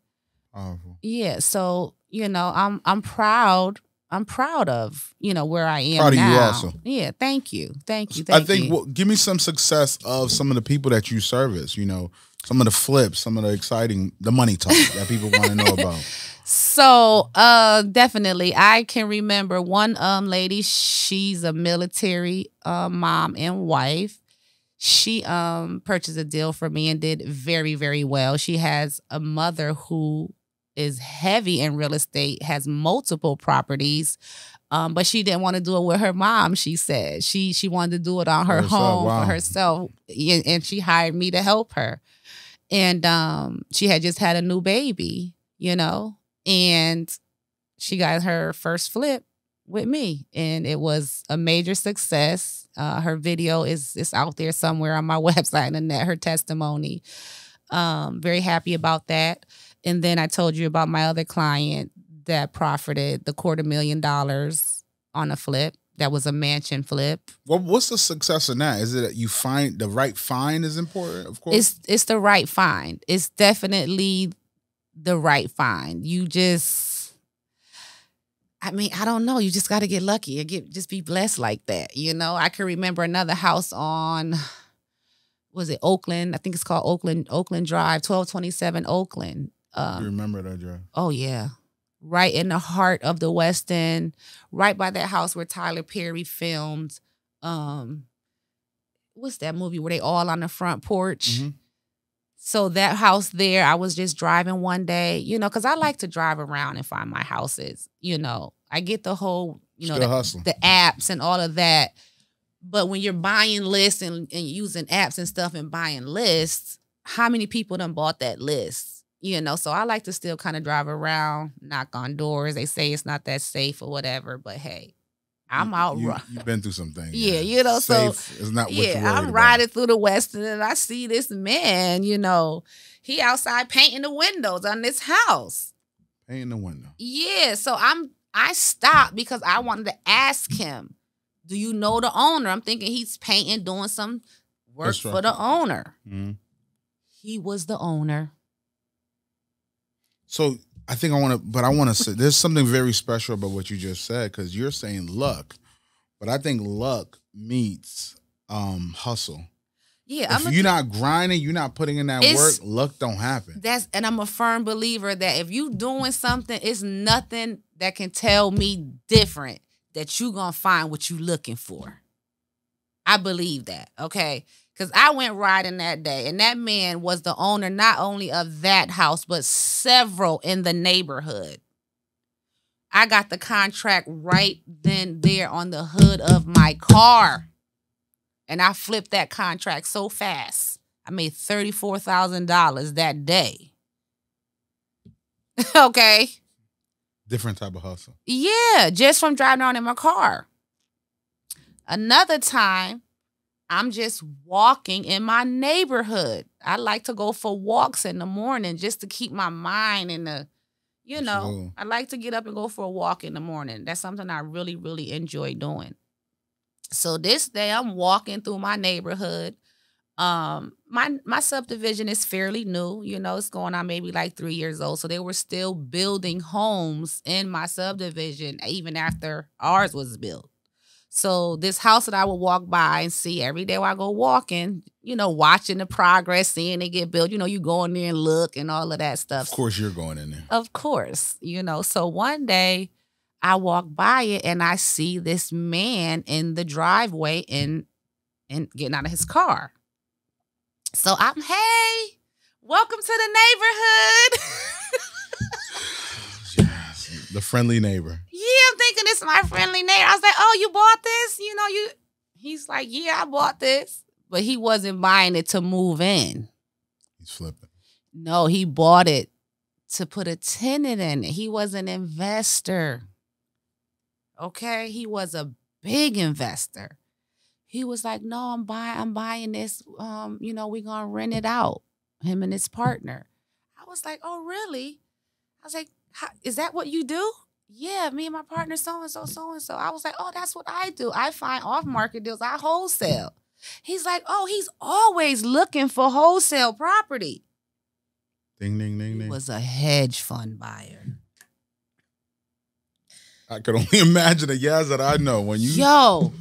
Speaker 1: Yeah, so you know, I'm I'm proud. I'm proud of you know where I am
Speaker 2: Proud of you also.
Speaker 1: Yeah, thank you, thank you,
Speaker 2: I think
Speaker 1: you.
Speaker 2: well, give me some success of some of the people that you service, you know, some of the flips, some of the exciting the money talk that people want to know about.
Speaker 1: So, uh definitely I can remember one um lady, she's a military uh, mom and wife. She um purchased a deal for me and did very very well. She has a mother who is heavy in real estate, has multiple properties. Um, but she didn't want to do it with her mom. She said she she wanted to do it on her
Speaker 2: Herself,
Speaker 1: home
Speaker 2: wow.
Speaker 1: for herself, and and she hired me to help her. And um, she had just had a new baby, you know, and she got her first flip with me and it was a major success uh, her video is is out there somewhere on my website and that her testimony um very happy about that and then i told you about my other client that profited the quarter million dollars on a flip that was a mansion flip
Speaker 2: What what's the success in that? Is it that you find the right find is important, of course?
Speaker 1: it's it's the right find it's definitely the right find. You just I mean, I don't know. You just got to get lucky and get just be blessed like that. You know, I can remember another house on was it Oakland? I think it's called Oakland Oakland Drive, 1227 Oakland. Um,
Speaker 2: you remember that drive?
Speaker 1: Oh yeah. Right in the heart of the West End, right by that house where Tyler Perry filmed um what's that movie where they all on the front porch?
Speaker 2: Mhm.
Speaker 1: So that house there, I was just driving one day, you know, because I like to drive around and find my houses. You know, I get the whole, you know, the, the apps and all of that. But when you're buying lists and, and using apps and stuff and buying lists, how many people done bought that list? You know, so I like to still kind of drive around, knock on doors. They say it's not that safe or whatever, but hey, I'm
Speaker 2: You-
Speaker 1: out.
Speaker 2: You, have been through some things.
Speaker 1: Yeah, you know, so-
Speaker 2: it's not what you're
Speaker 1: yeah, I'm
Speaker 2: about.
Speaker 1: riding through the West End and I see this man, you know, he outside painting the windows on this house.
Speaker 2: Painting the window.
Speaker 1: Yeah, so I'm I stopped because I wanted to ask him, do you know the owner? I'm thinking he's painting, doing some work for the owner.
Speaker 2: Mhm.
Speaker 1: He was the owner.
Speaker 2: So I think I want to, but I want to say there's something very special about what you just said because you're saying luck, but I think luck meets um hustle.
Speaker 1: Yeah,
Speaker 2: if
Speaker 1: I'm
Speaker 2: you're not grinding, you're not putting in that work, luck don't happen.
Speaker 1: that's and I'm a firm believer that if you doing something, it's nothing that can tell me different that you gonna find what you looking for. I believe that, okay? Because I went riding that day, and that man was the owner not only of that house, but several in the neighborhood. I got the contract right then there on the hood of my car. And I flipped that contract so fast. I made $34,000 that day. okay.
Speaker 2: Different type of hustle.
Speaker 1: Yeah, just from driving around in my car. Another time, I'm just walking in my neighborhood. I like to go for walks in the morning just to keep my mind in the, you know,
Speaker 2: Absolutely.
Speaker 1: I like to get up and go for a walk in the morning. That's something I really, really enjoy doing. So this day I'm walking through my neighborhood. Um, my my subdivision is fairly new. You know, it's going on maybe like three years old. So they were still building homes in my subdivision even after ours was built. So this house that I would walk by and see every day while I go walking, you know, watching the progress, seeing it get built. You know, you go in there and look and all of that stuff.
Speaker 2: Of course, you're going in there.
Speaker 1: Of course, you know. So one day I walk by it and I see this man in the driveway and and getting out of his car. So I'm, hey, welcome to the neighborhood.
Speaker 2: The friendly neighbor.
Speaker 1: yeah, I'm thinking is my friendly neighbor. I was like, oh, you bought this? You know, you he's like, yeah, I bought this. But he wasn't buying it to move in.
Speaker 2: He's flipping.
Speaker 1: No, he bought it to put a tenant in it. He was an investor. Okay, he was a big investor. He was like, "No, I'm buying. I'm buying this. Um, you know, we're gonna rent it out. Him and his partner." I was like, "Oh, really?" I was like, "How- "Is that what you do?" Yeah, me and my partner, so and so, so and so. I was like, "Oh, that's what I do. I find off market deals. I wholesale." He's like, "Oh, he's always looking for wholesale property."
Speaker 2: Ding, ding, ding,
Speaker 1: He
Speaker 2: ding.
Speaker 1: was a hedge fund buyer.
Speaker 2: I could only imagine the Yas that I know when you.
Speaker 1: Yo,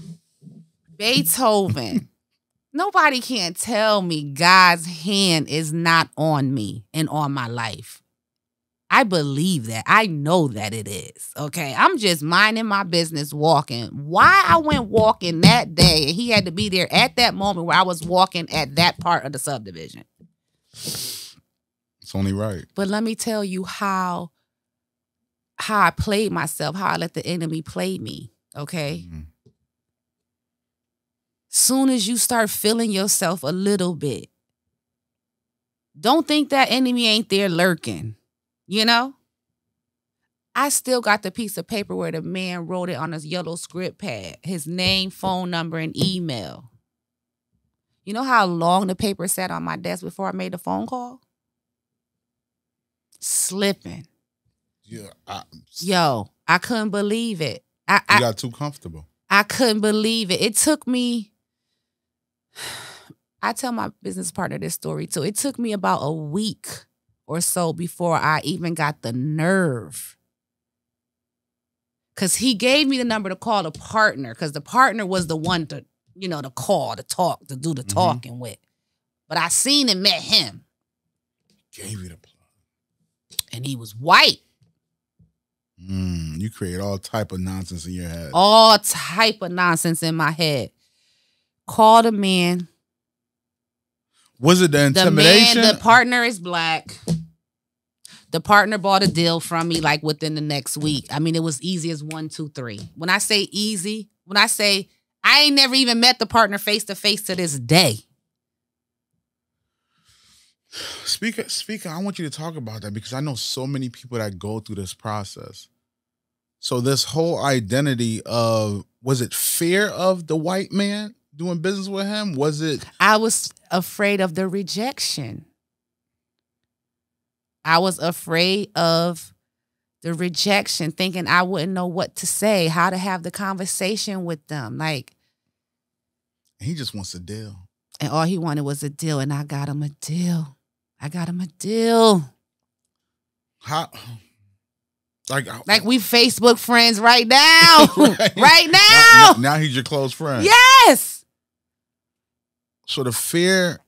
Speaker 1: Beethoven. Nobody can tell me God's hand is not on me and on my life. I believe that. I know that it is. Okay. I'm just minding my business walking. Why I went walking that day and he had to be there at that moment where I was walking at that part of the subdivision.
Speaker 2: It's only right.
Speaker 1: But let me tell you how how I played myself, how I let the enemy play me. Okay.
Speaker 2: Mhm.
Speaker 1: Soon as you start feeling yourself a little bit, don't think that enemy ain't there lurking. You know? I still got the piece of paper where the man wrote it on his yellow script pad, his name, phone number, and email. You know how long the paper sat on my desk before I made the phone call? Slipping.
Speaker 2: Yeah, I,
Speaker 1: Yo, I couldn't believe it. I,
Speaker 2: you
Speaker 1: I
Speaker 2: got too comfortable.
Speaker 1: I couldn't believe it. It took me. I tell my business partner this story too. It took me about a week or so before I even got the nerve. Cause he gave me the number to call the partner, because the partner was the one to, you know, to call, to talk, to do the
Speaker 2: Mhm.
Speaker 1: talking with. But I seen and met him,
Speaker 2: Gave you the plug.
Speaker 1: and he was white.
Speaker 2: Mm, you create all type of nonsense in your head.
Speaker 1: all type of nonsense in my head. Call the man.
Speaker 2: Was it the
Speaker 1: The
Speaker 2: intimidation?
Speaker 1: man, the partner is black. The partner bought a deal from me like within the next week. I mean, it was easy as one, two, three. When I say easy, when I say I ain't never even met the partner face to face to this day.
Speaker 2: Speaker, speaker, I want you to talk about that because I know so many people that go through this process. So this whole identity of was it fear of the white man doing business with him? Was it
Speaker 1: I was afraid of the rejection. I was afraid of the rejection, thinking I wouldn't know what to say, how to have the conversation with them. Like,
Speaker 2: he just wants a deal?
Speaker 1: and all he wanted was a deal, and I got him a deal. I got him a deal.
Speaker 2: How like
Speaker 1: Like we Facebook friends right now.
Speaker 2: Right.
Speaker 1: right
Speaker 2: now,
Speaker 1: now.
Speaker 2: now he's your close friend.
Speaker 1: Yes.
Speaker 2: So the fear,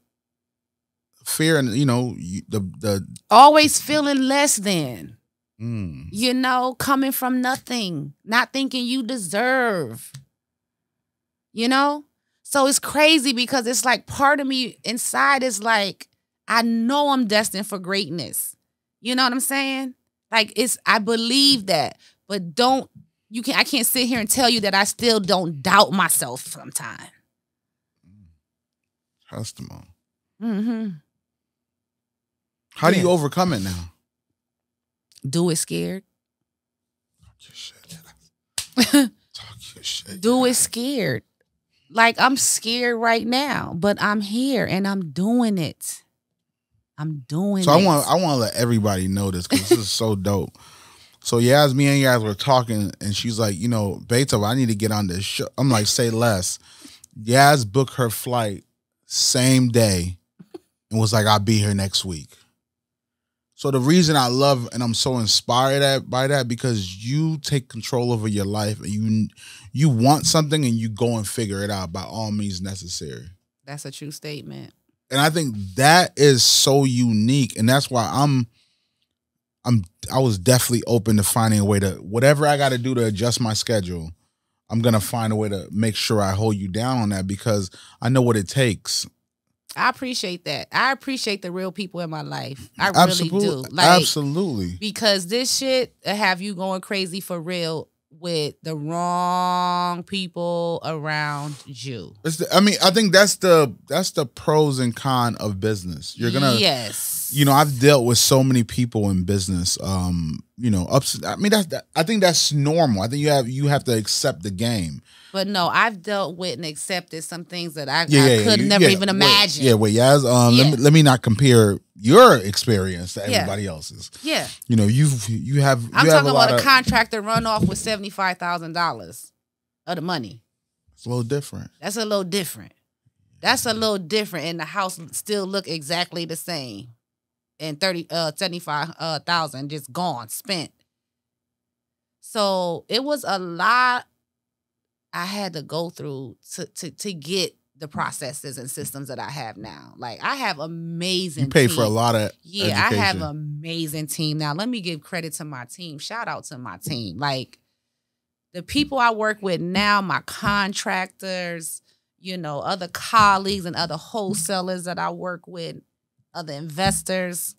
Speaker 2: fear, and you know you- the the
Speaker 1: Always feeling less than.
Speaker 2: mm,
Speaker 1: you know, coming from nothing, not thinking you deserve. You know? So it's crazy because it's like part of me inside is like, I know I'm destined for greatness. You know what I'm saying? Like it's I believe that, but don't you can I can't sit here and tell you that I still don't doubt myself sometimes.
Speaker 2: testimony.
Speaker 1: Mm-hmm.
Speaker 2: How do you overcome it now?
Speaker 1: Do it scared.
Speaker 2: Talk your shit. Talk your shit.
Speaker 1: do it scared. Like I'm scared right now, but I'm here and I'm doing it. I'm doing
Speaker 2: So
Speaker 1: it.
Speaker 2: I want I want to let everybody know this because this is so dope. So Yas, me and Yas were talking, and she's like, you know, Beethoven, I need to get on this show. I'm like, say less. Yas booked her flight same day, and was like, I'll be here next week. So the reason I love and I'm so inspired at by that because you take control over your life and you you want something and you go and figure it out by all means necessary.
Speaker 1: That's a true statement.
Speaker 2: and I think that is so unique, and that's why I'm, I'm, I was definitely open to finding a way to whatever I got to do to adjust my schedule. I'm gonna find a way to make sure I hold you down on that because I know what it takes.
Speaker 1: I appreciate that. I appreciate the real people in my life. I really do. Like
Speaker 2: absolutely.
Speaker 1: because this shit have you going crazy for real with the wrong people around you.
Speaker 2: It's the, I mean, I think that's the that's the pros and con of business. You're gonna,
Speaker 1: yes.
Speaker 2: You know, I've dealt with so many people in business. Um, you know, ups. I mean, that's that, I think that's normal. I think you have you have to accept the game.
Speaker 1: But no, I've dealt with and accepted some things that I,
Speaker 2: yeah,
Speaker 1: I
Speaker 2: yeah, yeah,
Speaker 1: could
Speaker 2: you-
Speaker 1: never
Speaker 2: yeah,
Speaker 1: even
Speaker 2: wait,
Speaker 1: imagine.
Speaker 2: yeah, wait, Yas. Um, let me let me not compare your experience to
Speaker 1: Yeah.
Speaker 2: everybody else's.
Speaker 1: Yeah.
Speaker 2: You know, you've you have you
Speaker 1: I'm
Speaker 2: have
Speaker 1: talking
Speaker 2: a
Speaker 1: about a contractor run off with seventy five thousand dollars of the money.
Speaker 2: It's a little different.
Speaker 1: That's a little different. That's a little different, and the house still look exactly the same. And thirty uh seventy five uh thousand just gone spent. So it was a lot I had to go through to to to get the processes and systems that I have now. Like I have amazing.
Speaker 2: You pay for a lot of
Speaker 1: Yeah, I have amazing team now. Let me give credit to my team. Shout out to my team. Like the people I work with now, my contractors, you know, other colleagues and other wholesalers that I work with, other investors.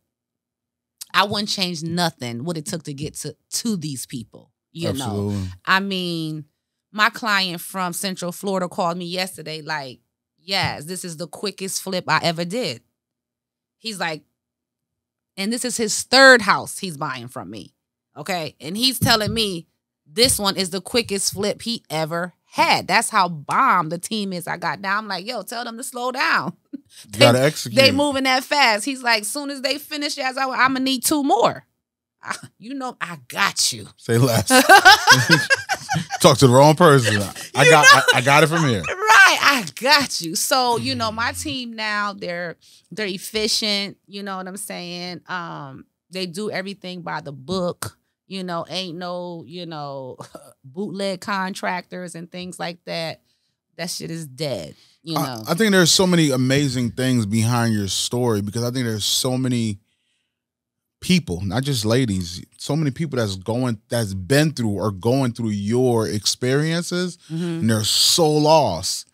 Speaker 1: I wouldn't change nothing what it took to get to to these people. You know. I mean, my client from Central Florida called me yesterday, like, yes, this is the quickest flip I ever did. He's like, and this is his third house he's buying from me. Okay. And he's telling me this one is the quickest flip he ever had. That's how bomb the team is I got down. I'm like, yo, tell them to slow down.
Speaker 2: You gotta execute.
Speaker 1: They moving that fast. He's like, soon as they finish, as I, I'm gonna need two more. I- you know, I got you.
Speaker 2: Say less. Talk to the wrong person. I
Speaker 1: You
Speaker 2: got I, I got it from here.
Speaker 1: Right. right, I got you. So, you know, my team now, they're they're efficient, you know what I'm saying? Um, they do everything by the book. You know, ain't no, you know, bootleg contractors and things like that. That shit is dead. You know.
Speaker 2: I, I think there's so many amazing things behind your story because I think there's so many people, not just ladies, so many people that's going that's been through or going through your experiences
Speaker 1: Mhm.
Speaker 2: and they're so lost.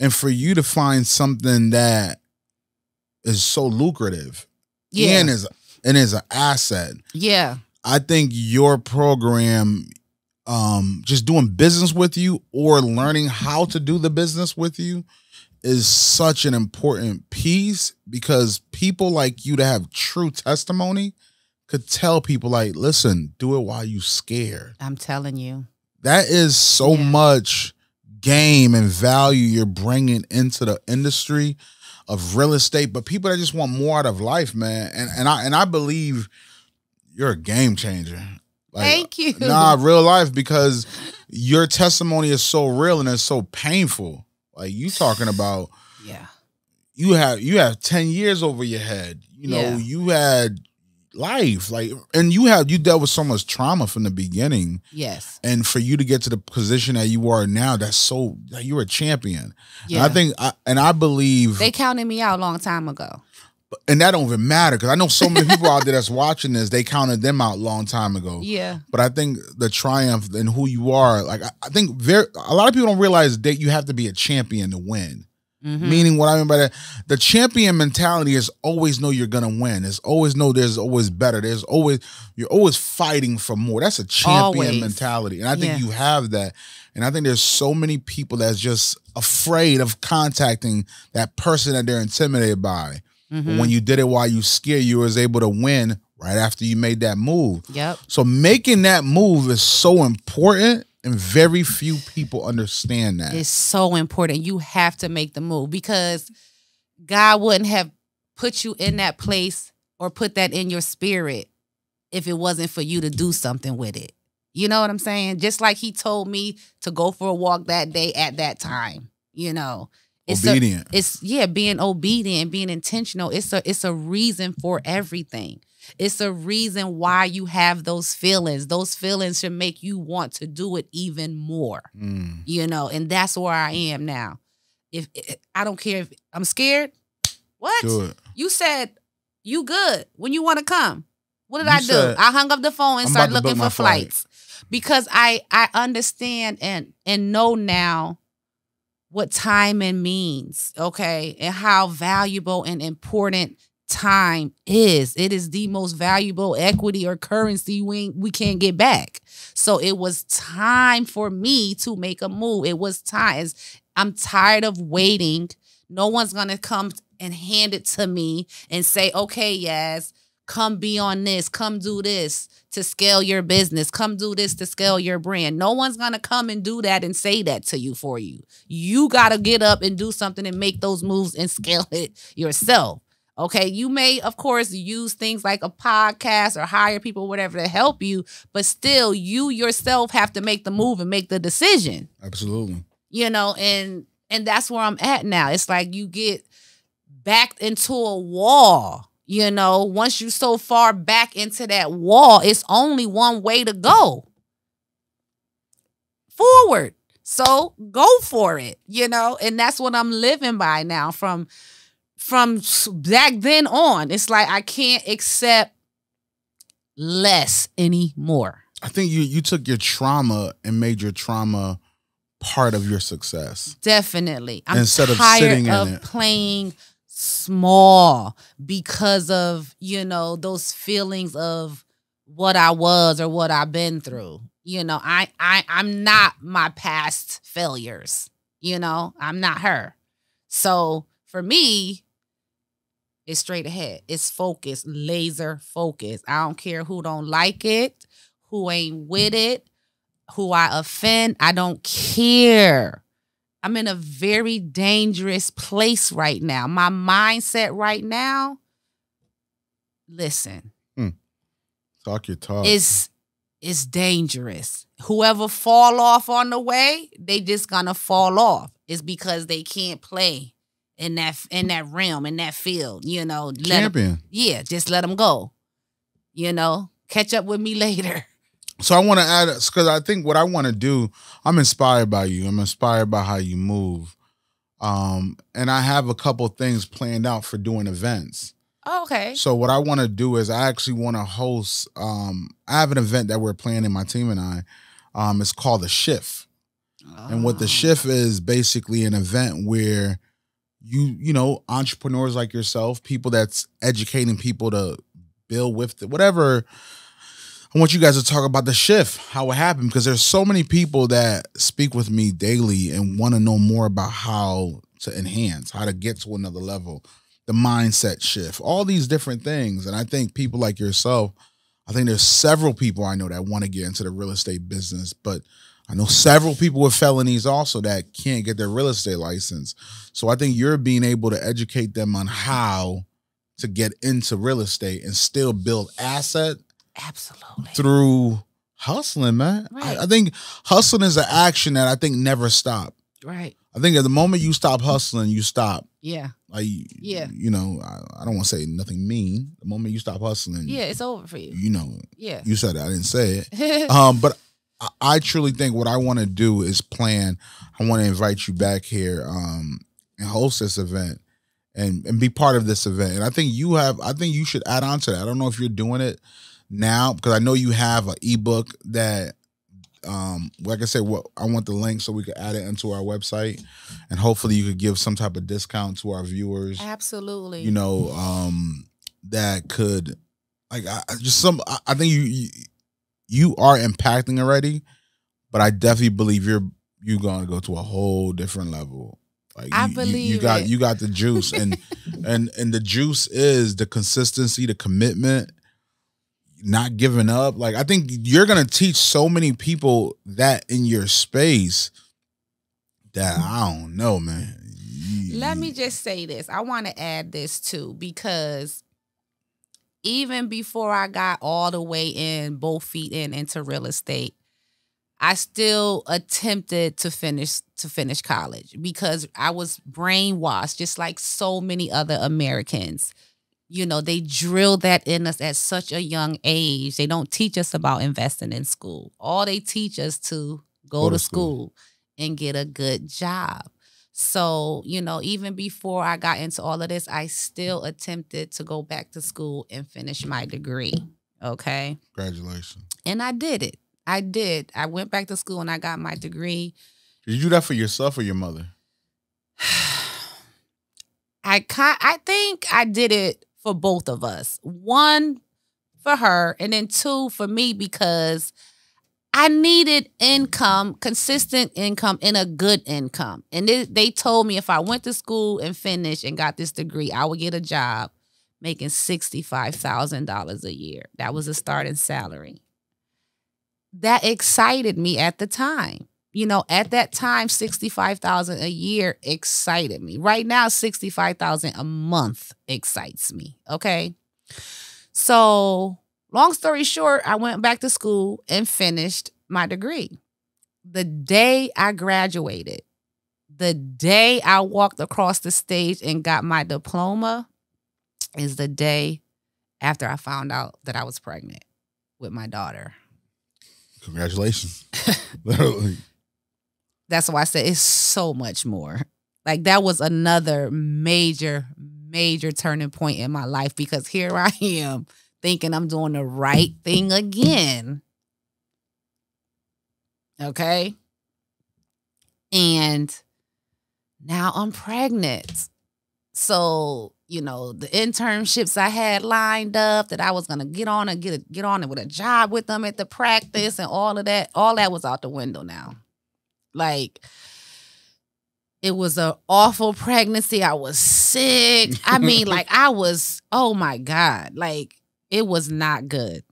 Speaker 2: And for you to find something that is so lucrative
Speaker 1: Yeah.
Speaker 2: and is and is an asset.
Speaker 1: yeah.
Speaker 2: I think your program um just doing business with you or learning how to do the business with you is such an important piece because people like you to have true testimony could tell people like listen do it while you scared
Speaker 1: I'm telling you.
Speaker 2: that is so
Speaker 1: Yeah.
Speaker 2: much game and value you're bringing into the industry of real estate but people that just want more out of life man and and I and I believe you're a game changer like,
Speaker 1: Thank you.
Speaker 2: Nah, real life because your testimony is so real and it's so painful. Like you talking about
Speaker 1: Yeah.
Speaker 2: you have you have 10 years over your head. You know,
Speaker 1: Yeah.
Speaker 2: you had life. Like and you have you dealt with so much trauma from the beginning.
Speaker 1: Yes.
Speaker 2: And for you to get to the position that you are now, that's so like you're a champion.
Speaker 1: Yeah.
Speaker 2: And I think I, and I believe
Speaker 1: they counted me out a long time ago.
Speaker 2: And that don't even matter because I know so many people out there that's watching this, they counted them out a long time ago.
Speaker 1: Yeah.
Speaker 2: But I think the triumph and who you are, like I, I think very a lot of people don't realize that you have to be a champion to win.
Speaker 1: Mhm.
Speaker 2: Meaning what I mean by that, the champion mentality is always know you're gonna win. There's always know there's always better. There's always you're always fighting for more. That's a champion
Speaker 1: Always.
Speaker 2: mentality. And I think
Speaker 1: Yeah.
Speaker 2: you have that. And I think there's so many people that's just afraid of contacting that person that they're intimidated by.
Speaker 1: Mhm.
Speaker 2: when you did it while you scared, you was able to win right after you made that move.
Speaker 1: Yep.
Speaker 2: So making that move is so important, and very few people understand that.
Speaker 1: It's so important. You have to make the move because God wouldn't have put you in that place or put that in your spirit if it wasn't for you to do something with it. You know what I'm saying? Just like he told me to go for a walk that day at that time, you know. It's a- it's yeah, being obedient, being intentional. It's a it's a reason for everything. It's a reason why you have those feelings. Those feelings should make you want to do it even more
Speaker 2: Mm.
Speaker 1: you know, and that's where I am now. If, if I don't care if I'm scared, what you said you good when you want to come. What did
Speaker 2: You
Speaker 1: I do?
Speaker 2: said,
Speaker 1: I hung up the phone and
Speaker 2: "I'm
Speaker 1: started looking for
Speaker 2: my flight."
Speaker 1: flights because I I understand and and know now what timing means, okay, and how valuable and important time is. It is the most valuable equity or currency we we can't get back. So it was time for me to make a move. It was time. I'm tired of waiting. No one's gonna come and hand it to me and say, "Okay, yes, come be on this, come do this to scale your business, come do this to scale your brand." No one's gonna come and do that and say that to you for you. You gotta get up and do something and make those moves and scale it yourself. Okay, you may, of course, use things like a podcast or hire people, whatever, to help you, but still, you yourself have to make the move and make the decision
Speaker 2: Absolutely.
Speaker 1: you know and and that's where i'm at now it's like you get backed into a wall you know once you so far back into that wall it's only one way to go forward so go for it you know and that's what i'm living by now from from back then on it's like i can't accept less anymore
Speaker 2: I think you you took your trauma and made your trauma part of your success.
Speaker 1: Definitely. I'm
Speaker 2: Instead of
Speaker 1: tired
Speaker 2: sitting in
Speaker 1: of
Speaker 2: it.
Speaker 1: playing small because of, you know, those feelings of what I was or what I've been through. You know, I I I'm not my past failures. You know, I'm not her. So for me, it's straight ahead. It's focus, laser focus. I don't care who don't like it, who ain't with it, who I offend. I don't care. I'm in a very dangerous place right now. My mindset right now, listen, hmm.
Speaker 2: Talk your talk.
Speaker 1: is is dangerous. Whoever fall off on the way, they just gonna fall off. is because they can't play in that in that realm in that field. You know, let
Speaker 2: Champion.
Speaker 1: yeah, just let them go. You know, catch up with me later.
Speaker 2: So I want to add because I think what I want to do, I'm inspired by you. I'm inspired by how you move. Um, and I have a couple things planned out for doing events.
Speaker 1: Okay.
Speaker 2: So what I want to do is I actually want to host. Um, I have an event that we're planning, my team and I. Um, it's called the Shift, and what the
Speaker 1: Oh.
Speaker 2: Shift is basically an event where you, you know, entrepreneurs like yourself, people that's educating people to build with the, whatever. I want you guys to talk about the shift, how it happened, because there's so many people that speak with me daily and want to know more about how to enhance, how to get to another level, the mindset shift, all these different things. And I think people like yourself, I think there's several people I know that want to get into the real estate business, but I know several people with felonies also that can't get their real estate license. So I think you're being able to educate them on how to get into real estate and still build asset
Speaker 1: Absolutely.
Speaker 2: through hustling, man.
Speaker 1: Right.
Speaker 2: I, I think hustling is an action that I think never stop.
Speaker 1: Right.
Speaker 2: I think at the moment you stop hustling, you stop.
Speaker 1: Yeah.
Speaker 2: Like,
Speaker 1: Yeah.
Speaker 2: you know, I, I don't want to say nothing mean. The moment you stop hustling,
Speaker 1: Yeah. It's over for you.
Speaker 2: you know,
Speaker 1: Yeah.
Speaker 2: you said it. I didn't say it. Um, but I, I truly think what I want to do is plan. I want to invite you back here um, and host this event and and be part of this event. And I think you have. I think you should add on to that. I don't know if you're doing it now because I know you have an ebook that. Um, like I said, what I want the link so we can add it into our website, and hopefully you could give some type of discount to our viewers
Speaker 1: Absolutely.
Speaker 2: you know um that could like I, just some I, I think you, you you are impacting already but i definitely believe you're you're gonna go to a whole different level like
Speaker 1: I
Speaker 2: you, you- you, got
Speaker 1: it.
Speaker 2: you got the juice and and and the juice is the consistency the commitment not giving up like i think you're gonna teach so many people that in your space that i don't know man
Speaker 1: Let me just say this. I want to add this too because even before I got all the way in, both feet in into real estate, I still attempted to finish to finish college because I was brainwashed, just like so many other Americans. You know, they drill that in us at such a young age. They don't teach us about investing in school. All they teach us to go, to, school and get a good job. So, you know, even before I got into all of this, I still attempted to go back to school and finish my degree. Okay.
Speaker 2: congratulations
Speaker 1: And I did it. I did. I went back to school and I got my degree.
Speaker 2: Did you do that for yourself or your mother?
Speaker 1: I I think I did it for both of us. One for her and then two for me because I needed income, consistent income and a good income. And they, they told me if I went to school and finished and got this degree, I would get a job making $65,000 a year. That was a starting salary. That excited me at the time. You know, at that time 65,000 a year excited me. Right now 65,000 a month excites me, okay? So, long story short, I went back to school and finished my degree. The day I graduated, the day I walked across the stage and got my diploma is the day after I found out that I was pregnant with my daughter.
Speaker 2: Congratulations.
Speaker 1: That's why I said it's so much more. Like that was another major, major turning point in my life because here I am thinking I'm doing the right thing again. Okay. And now I'm pregnant. So, you know, the internships I had lined up that I was gonna get on and get a, get on with a job with them at the practice and all of that, all that was out the window now. Like it was an awful pregnancy. I was sick. I mean, like I was, oh my God. Like it was not good.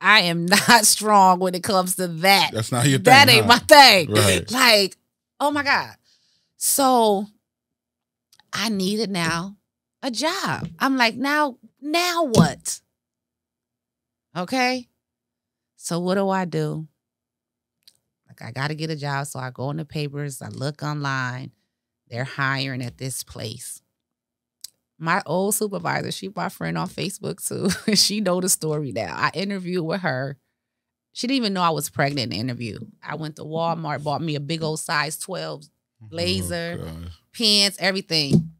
Speaker 1: I am not strong when it comes to that.
Speaker 2: That's not your thing.
Speaker 1: that ain't
Speaker 2: huh?
Speaker 1: my thing.
Speaker 2: Right.
Speaker 1: Like, oh my God. So I needed now a job. I'm like, now, now what? Okay. So what do I do? I gotta get a job. So I go in the papers, I look online, they're hiring at this place. My old supervisor, she my friend on Facebook too. she know the story now. I interviewed with her. She didn't even know I was pregnant in the interview. I went to mm-hmm. Walmart, bought me a big old size 12 mm-hmm. blazer,
Speaker 2: Oh,
Speaker 1: pants, everything.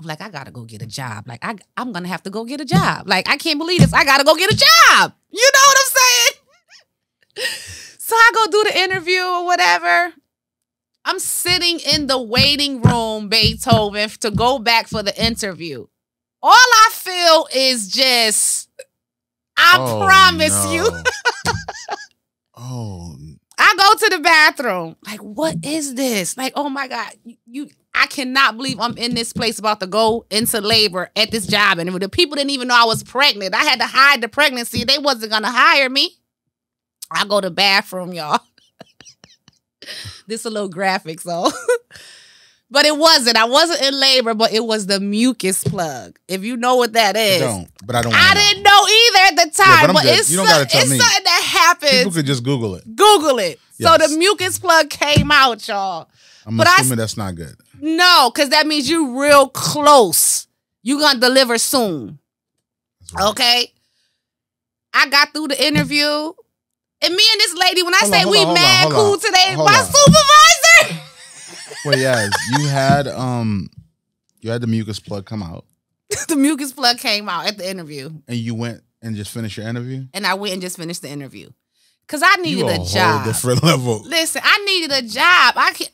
Speaker 1: I'm like, I gotta go get a job. Like, I, I'm gonna have to go get a job. Like, I can't believe this. I gotta go get a job. You know what I'm saying? so I go do the interview or whatever. I'm sitting in the waiting room, Beethoven, to go back for the interview. All I feel is just, I
Speaker 2: Oh,
Speaker 1: promise you.
Speaker 2: oh,
Speaker 1: I go to the bathroom. Like, what is this? Like, oh my God. You, you I cannot believe I'm in this place about to go into labor at this job. And the people didn't even know I was pregnant. I had to hide the pregnancy. They wasn't gonna hire me. I go to bathroom, y'all. this a little graphic, so but it wasn't. I wasn't in labor, but it was the mucus plug. If you know what that is.
Speaker 2: I don't. But I don't.
Speaker 1: I
Speaker 2: know.
Speaker 1: didn't know either at the time,
Speaker 2: I'm
Speaker 1: but it's,
Speaker 2: You don't gotta tell
Speaker 1: it's
Speaker 2: me.
Speaker 1: something that happens.
Speaker 2: People could just Google it.
Speaker 1: Google it. So the mucus plug came out, y'all.
Speaker 2: I'm
Speaker 1: But I-
Speaker 2: that's not good.
Speaker 1: No, because that means you real close. You gonna deliver soon.
Speaker 2: Right.
Speaker 1: Okay. I got through the interview. And me and this lady, when I
Speaker 2: Hold
Speaker 1: say
Speaker 2: on,
Speaker 1: we
Speaker 2: on, hold on,
Speaker 1: mad cool today, my supervisor.
Speaker 2: Well, yes, you had um, you had the mucus plug come out,
Speaker 1: the mucus plug came out at the interview.
Speaker 2: and you went and just finished your interview.
Speaker 1: And I went and just finished the interview. Cause I needed a,
Speaker 2: a
Speaker 1: job.
Speaker 2: different level.
Speaker 1: Listen, I needed a job. I can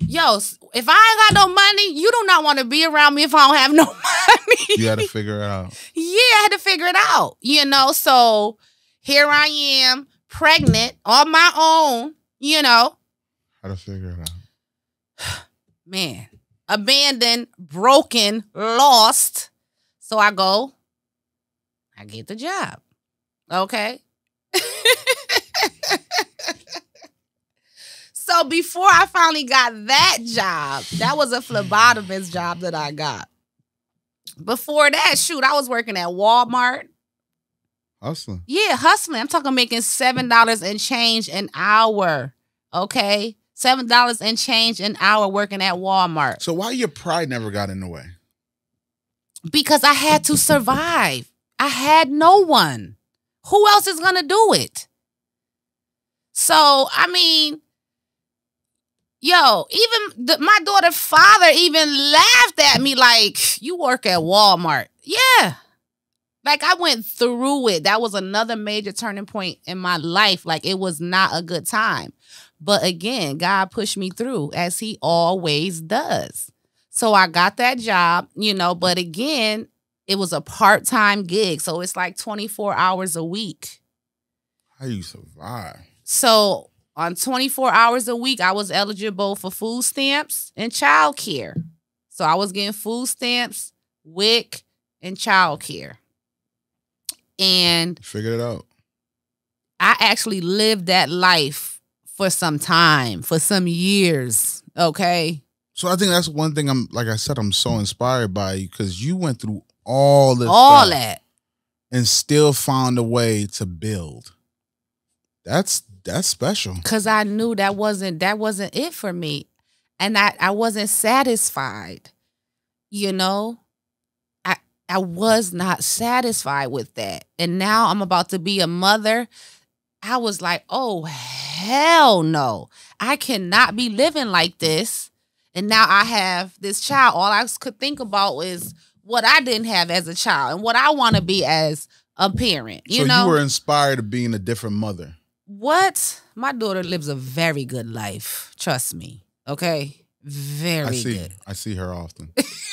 Speaker 1: Yo, if I ain't got no money, you do not want to be around me if I don't have no money.
Speaker 2: You had to figure it out.
Speaker 1: yeah, I had to figure it out. You know, so here I am, pregnant on my own, you know.
Speaker 2: How to figure it out.
Speaker 1: Man, abandoned, broken, lost. So I go, I get the job. Okay. so before I finally got that job, that was a phlebotomist job that I got. Before that, shoot, I was working at Walmart.
Speaker 2: Hustling.
Speaker 1: Yeah, hustling. I'm talking making seven dollars and change an hour. Okay, seven dollars and change an hour working at Walmart
Speaker 2: So why your pride never got in the way?
Speaker 1: because I had to survive. I had no one. Who else is gonna do it? So I mean, yo, even the, my daughter's father even laughed at me like, "You work at Walmart?" Yeah. Like I went through it. That was another major turning point in my life. Like it was not a good time. But again, God pushed me through as he always does. So I got that job, you know, but again, it was a part-time gig. So it's like 24 hours a week.
Speaker 2: How you survive?
Speaker 1: So on 24 hours a week, I was eligible for food stamps and child care. So I was getting food stamps, WIC, and child care. And
Speaker 2: figured it out.
Speaker 1: I actually lived that life for some time, for some years. Okay.
Speaker 2: So I think that's one thing I'm like I said, I'm so inspired by you because you went through all this
Speaker 1: All that.
Speaker 2: and still found a way to build. That's that's special.
Speaker 1: Cause I knew that wasn't that wasn't it for me. And I, I wasn't satisfied. You know? I was not satisfied with that. And now I'm about to be a mother. I was like, oh hell no. I cannot be living like this. And now I have this child. All I could think about is what I didn't have as a child and what I want to be as a parent. You
Speaker 2: so
Speaker 1: know?
Speaker 2: you were inspired of being a different mother.
Speaker 1: What? My daughter lives a very good life. Trust me. Okay? Very
Speaker 2: I see.
Speaker 1: good.
Speaker 2: I see her often.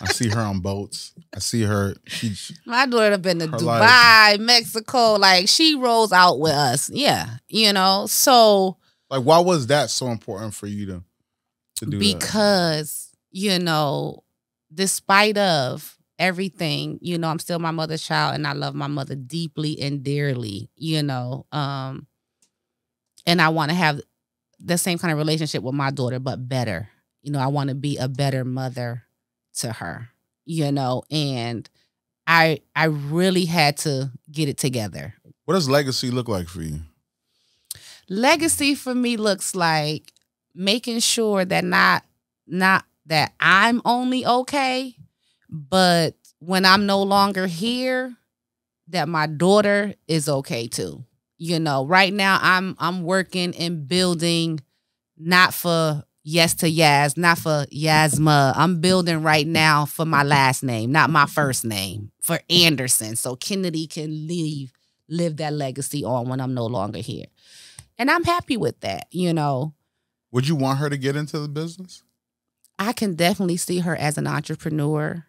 Speaker 2: I see her on boats. I see her. She,
Speaker 1: My daughter have been to Dubai,
Speaker 2: life.
Speaker 1: Mexico. Like she rolls out with us. Yeah. You know? So
Speaker 2: like, why was that so important for you to to do that?
Speaker 1: because, you know, despite of everything, you know, I'm still my mother's child and I love my mother deeply and dearly, you know. Um, and I want to have the same kind of relationship with my daughter, but better. You know, I want to be a better mother to her, you know, and I I really had to get it together.
Speaker 2: What does legacy look like for you?
Speaker 1: legacy for me looks like making sure that not not that I'm only okay, but when I'm no longer here, that my daughter is okay too. You know, right now I'm I'm working and building not for yes to Yas, not for Yasma. I'm building right now for my last name, not my first name, for Anderson. So Kennedy can leave, live that legacy on when I'm no longer here. And I'm happy with that, you know.
Speaker 2: Would you want her to get into the business?
Speaker 1: I can definitely see her as an entrepreneur.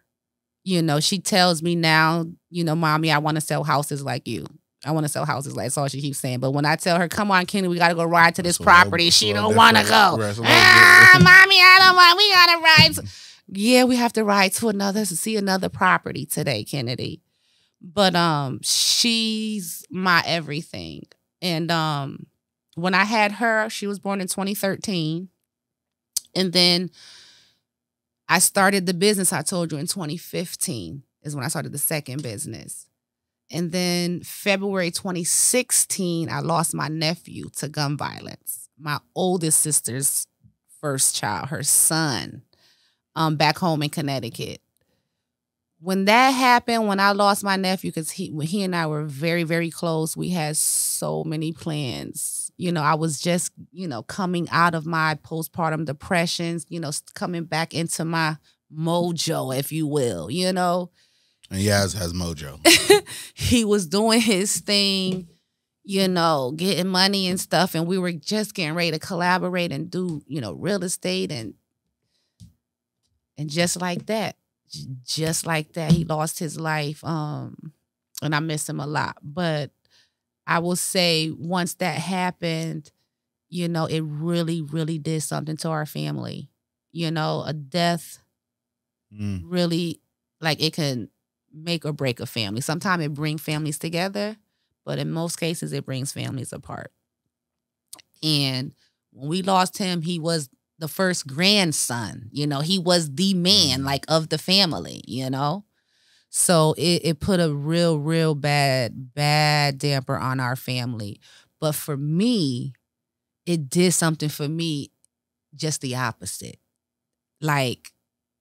Speaker 1: You know, she tells me now, you know, mommy, I want to sell houses like you. I want to sell houses. Like, that's all she keeps saying. But when I tell her, come on, Kenny, we got to go ride to this
Speaker 2: That's
Speaker 1: property, she don't want to go.
Speaker 2: Right, it's a little
Speaker 1: Ah, mommy, I don't want, we got to ride. to-" Yeah, we have to ride to another, to see another property today, Kennedy. But um, she's my everything. And um, when I had her, she was born in 2013. And then I started the business I told you in 2015 is when I started the second business. And then February 2016, I lost my nephew to gun violence. My oldest sister's first child, her son, um, back home in Connecticut. When that happened, when I lost my nephew, because he he and I were very, very close, we had so many plans. You know, I was just, you know, coming out of my postpartum depressions, you know, coming back into my mojo, if you will, you know
Speaker 2: And Yas has mojo.
Speaker 1: he was doing his thing, you know, getting money and stuff, and we were just getting ready to collaborate and do, you know, real estate and and just like that, just like that, he lost his life. Um, and I miss him a lot. But I will say, once that happened, you know, it really, really did something to our family. You know, a death
Speaker 2: Mm.
Speaker 1: really like it can make or break a family. Sometimes it brings families together, but in most cases it brings families apart. And when we lost him, he was the first grandson. You know, he was the man mm. like of the family, you know? So it, it put a real, real bad, bad damper on our family. But for me, it did something for me just the opposite. Like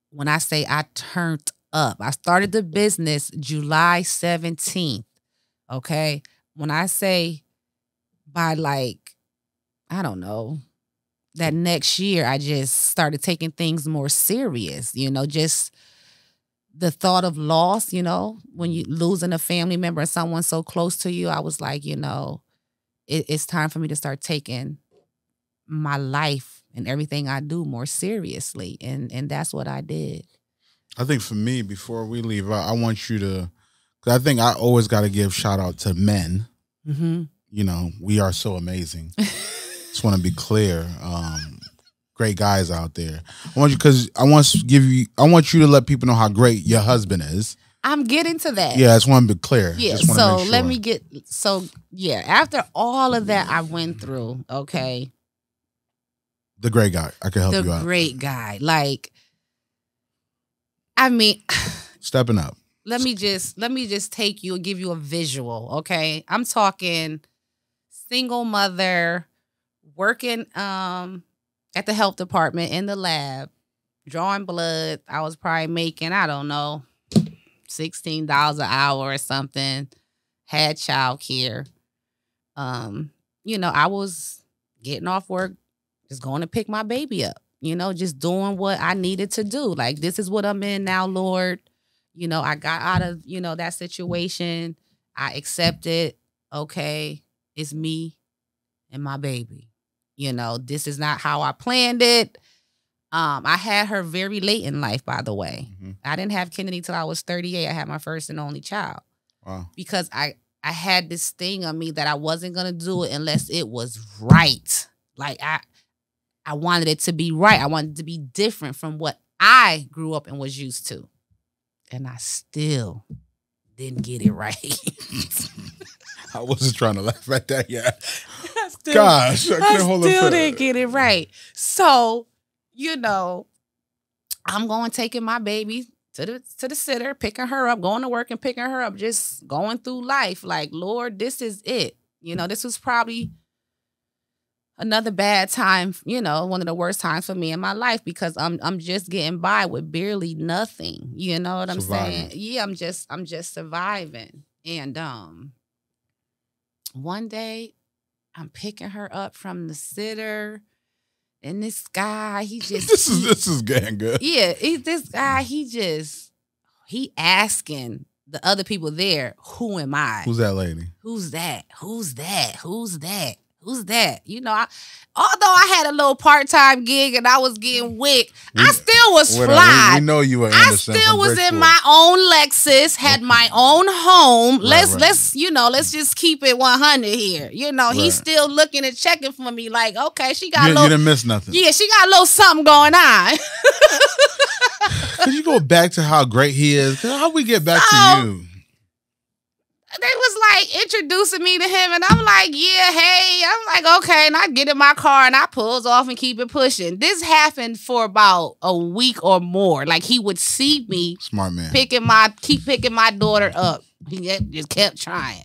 Speaker 1: when I say I turned up, I started the business July 17th. Okay. When I say by like, I don't know, that next year, I just started taking things more serious, you know, just the thought of loss, you know, when you losing a family member or someone so close to you, I was like, you know, it, it's time for me to start taking my life and everything I do more seriously. And and that's what I did.
Speaker 2: I think for me, before we leave out, I want you to, because I think I always got to give shout out to men.
Speaker 1: Mm-hmm.
Speaker 2: You know, we are so amazing. Just want to be clear. Um, great guys out there. I want you because I want to give you. I want you to let people know how great your husband is.
Speaker 1: I'm getting to that.
Speaker 2: Yeah, I just want to be clear.
Speaker 1: Yeah. So
Speaker 2: make
Speaker 1: let me get so yeah, after all of that I went through, okay.
Speaker 2: the great guy. I can help
Speaker 1: the
Speaker 2: you out.
Speaker 1: The great guy. Like I mean,
Speaker 2: Stepping up.
Speaker 1: let me just let me just take you and give you a visual, okay? I'm talking single mother working um at the health department in the lab, drawing blood. I was probably making, I don't know, $16 an hour or something. Had child care. Um, you know, I was getting off work, just going to pick my baby up, you know, just doing what I needed to do. Like, this is what I'm in now, Lord. You know, I got out of, you know, that situation. I accepted, okay, it's me and my baby. You know, this is not how I planned it. Um, I had her very late in life, by the way.
Speaker 2: Mhm.
Speaker 1: I didn't have Kennedy till I was 38. I had my first and only child
Speaker 2: Wow.
Speaker 1: because I I had this thing on me that I wasn't gonna do it unless it was right. Like I I wanted it to be right. I wanted it to be different from what I grew up and was used to. And I still didn't get it right.
Speaker 2: I wasn't trying to laugh at that yet.
Speaker 1: I still,
Speaker 2: Gosh, I
Speaker 1: I still didn't get it right. So, you know, I'm going taking my baby to the to the sitter, picking her up, going to work and picking her up, just going through life. Like, Lord, this is it. You know, this was probably another bad time, you know, one of the worst times for me in my life because I'm I'm just getting by with barely nothing. You know what I'm
Speaker 2: Surviving.
Speaker 1: saying? Yeah, I'm just I'm just surviving. And um one day I'm picking her up from the sitter and this guy, he just
Speaker 2: this is
Speaker 1: he-
Speaker 2: this is getting good.
Speaker 1: yeah, he, this guy, he just he asking the other people there, who am I?
Speaker 2: Who's that lady?
Speaker 1: Who's that? Who's that? Who's that? Who's that? You know, I, although I had a little part time gig and I was getting WIC, I still was
Speaker 2: uh, we-
Speaker 1: fly.
Speaker 2: We, know you were
Speaker 1: I still was in my own Lexus, had my own home. let's
Speaker 2: right.
Speaker 1: let's you know, let's just keep it 100 here. You know,
Speaker 2: Right.
Speaker 1: he's still looking and checking for me like, okay, she got
Speaker 2: You,
Speaker 1: a
Speaker 2: you
Speaker 1: little
Speaker 2: didn't miss nothing.
Speaker 1: Yeah, she got a little something going on.
Speaker 2: Could you go back to how great he is? How we get back
Speaker 1: So-
Speaker 2: to you?
Speaker 1: They was like introducing me to him, and I'm like, yeah, hey. I'm like, okay. And I get in my car and I pulls off and keep it pushing. This happened for about a week or more. Like he would see me
Speaker 2: Smart man.
Speaker 1: picking my keep picking my daughter up. He just- just kept trying.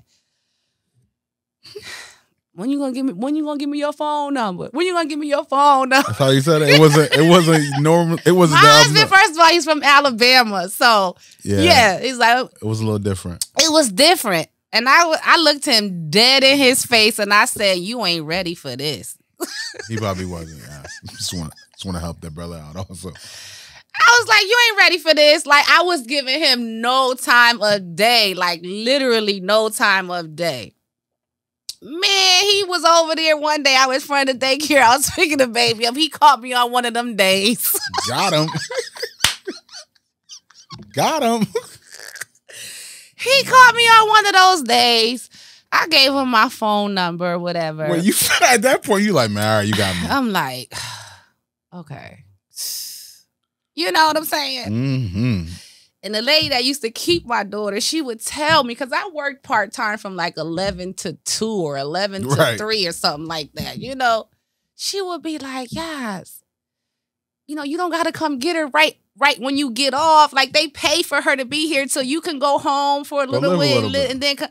Speaker 1: When you gonna give me when you gonna give me your phone number? When you gonna give me your phone number?
Speaker 2: That's how you said it. It wasn't. It wasn't normal. It wasn't. the
Speaker 1: husband, first of all, he's from Alabama. So
Speaker 2: yeah,
Speaker 1: yeah, he's like,
Speaker 2: It was a little different.
Speaker 1: it was different. And I I looked him dead in his face and I said, You ain't ready for this.
Speaker 2: He probably wasn't. Yeah. Just wanna just want to help that brother out. Also,
Speaker 1: I was like, You ain't ready for this. Like, I was giving him no time of day, like, literally no time of day. Man, he was over there one day. I was front of daycare. I was picking the baby up. He caught me on one of them days.
Speaker 2: got him. got him.
Speaker 1: he caught me on one of those days. I gave him my phone number, whatever.
Speaker 2: Well, you at that point, you like, man, all right, you got me.
Speaker 1: I'm like, okay. You know what I'm saying?
Speaker 2: Mm-hmm.
Speaker 1: And the lady that used to keep my daughter, she would tell me because I worked part time from like 11 to 2 or 11 to
Speaker 2: Right.
Speaker 1: 3 or something like that. You know, she would be like, yes, you know, you don't got to come get her right right when you get off. Like they pay for her to be here so you can go home for a little
Speaker 2: a
Speaker 1: bit,
Speaker 2: little bit.
Speaker 1: and then come.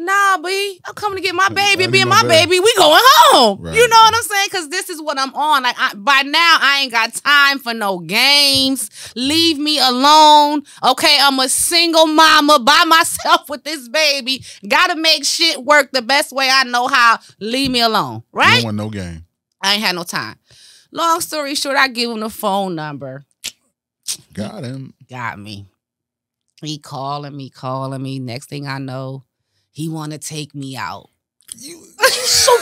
Speaker 1: Nah, B, I'm coming to get my baby. Being
Speaker 2: my
Speaker 1: my
Speaker 2: baby.
Speaker 1: we going home.
Speaker 2: Right.
Speaker 1: You know what I'm saying? Because this is what I'm on. Like I, by now, I ain't got time for no games. Leave me alone. Okay, I'm a single mama by myself with this baby. Got to make shit work the best way I know how. Leave me alone,
Speaker 2: You
Speaker 1: right?
Speaker 2: don't want no game.
Speaker 1: I ain't had no time. Long story short, I give him the phone number.
Speaker 2: Got him.
Speaker 1: Got me. He calling me, calling me. Next thing I know, he want to take me out.
Speaker 2: You, you so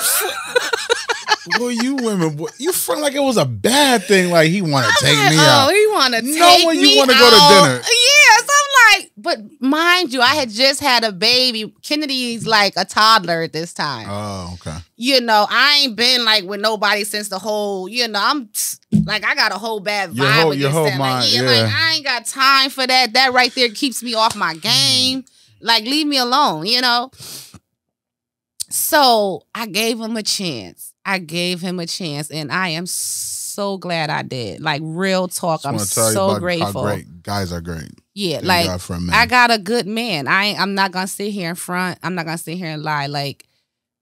Speaker 2: boy, you women, boy, you front like it was a bad thing. Like he want to take
Speaker 1: I'm
Speaker 2: me
Speaker 1: like,
Speaker 2: out.
Speaker 1: Oh, he want to take
Speaker 2: No, when you wanna go to dinner.
Speaker 1: Yes, I'm like, but mind you, I had just had a baby. Kennedy's like a toddler at this time.
Speaker 2: Oh, okay.
Speaker 1: you know, I ain't been like with nobody since the whole, you know, I'm like I got a whole bad vibe
Speaker 2: Your whole-
Speaker 1: against
Speaker 2: your whole
Speaker 1: that.
Speaker 2: mind,
Speaker 1: like, yeah,
Speaker 2: yeah.
Speaker 1: like I ain't got time for that. That right there keeps me off my game. Like, leave me alone, you know. So I gave him a chance. I gave him a chance, and I am so glad I did. Like real talk, I'm
Speaker 2: want to tell you
Speaker 1: so grateful.
Speaker 2: great guys are great.
Speaker 1: Yeah,
Speaker 2: Thank
Speaker 1: like
Speaker 2: God for a man.
Speaker 1: I got a good man. I ain't, I'm not gonna sit here in front. I'm not gonna sit here and lie. Like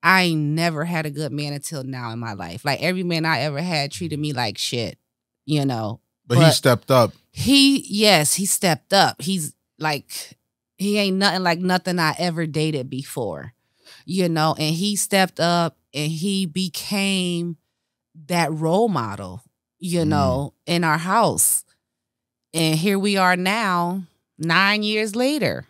Speaker 1: I ain't never had a good man until now in my life. Like every man I ever had treated me like shit. You know.
Speaker 2: but, he stepped up.
Speaker 1: He yes, he stepped up. He's like he ain't nothing like nothing I ever dated before. You know, and he stepped up and he became that role model, you
Speaker 2: Mm.
Speaker 1: know, in our house. And here we are now, 9 years later.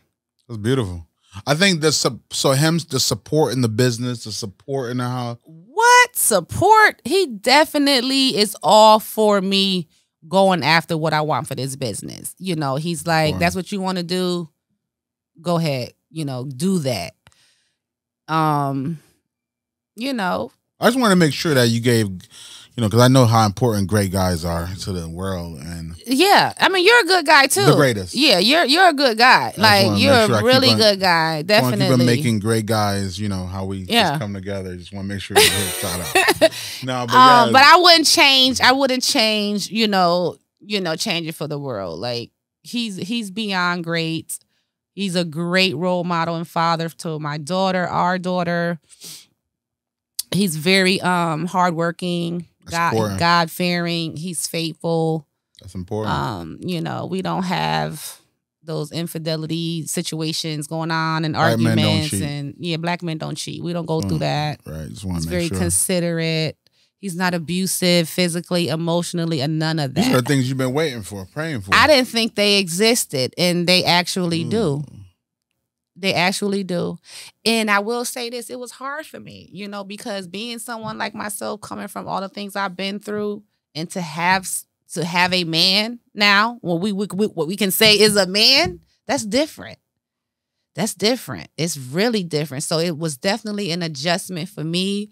Speaker 2: That's beautiful. I think the so him the support in the business, the support in the house.
Speaker 1: What support? He definitely is all for me going after what I want for this business. You know, he's like,
Speaker 2: Sure.
Speaker 1: that's what you want to do. Go ahead, you know, do that. Um, you know,
Speaker 2: I just want to make sure that you gave, you know, because I know how important great guys are to the world, and
Speaker 1: yeah. I mean, you're a good guy too.
Speaker 2: The greatest.
Speaker 1: Yeah, you're you're a good guy. Like you're
Speaker 2: sure
Speaker 1: a really
Speaker 2: on-
Speaker 1: good guy.
Speaker 2: I want to
Speaker 1: Definitely.
Speaker 2: keep on making great guys. You know how we
Speaker 1: Yeah.
Speaker 2: just come together. Just want to make sure we give shout out. No, but
Speaker 1: um,
Speaker 2: yeah,
Speaker 1: but I wouldn't change. I wouldn't change. You know, you know, change it for the world. Like he's he's beyond great. He's a great role model and father to my daughter, our daughter, he's very um hardworking,
Speaker 2: That's
Speaker 1: God God fearing. He's faithful.
Speaker 2: That's important.
Speaker 1: Um, you know, we don't have those infidelity situations going on and
Speaker 2: Black
Speaker 1: arguments and yeah, black men don't cheat. We don't go through
Speaker 2: Mm,
Speaker 1: that.
Speaker 2: right. Just to
Speaker 1: very
Speaker 2: sure.
Speaker 1: considerate. He's not abusive physically, emotionally, and none of
Speaker 2: These are
Speaker 1: that.
Speaker 2: the things you've been waiting for, praying for.
Speaker 1: I didn't think they existed, and they actually do.
Speaker 2: Mm.
Speaker 1: They actually do. And I will say this, it was hard for me, you know, because being someone like myself coming from all the things I've been through and to have to have a man now, what we, we we- what we can say is a man, that's different. That's different. It's really different. So it was definitely an adjustment for me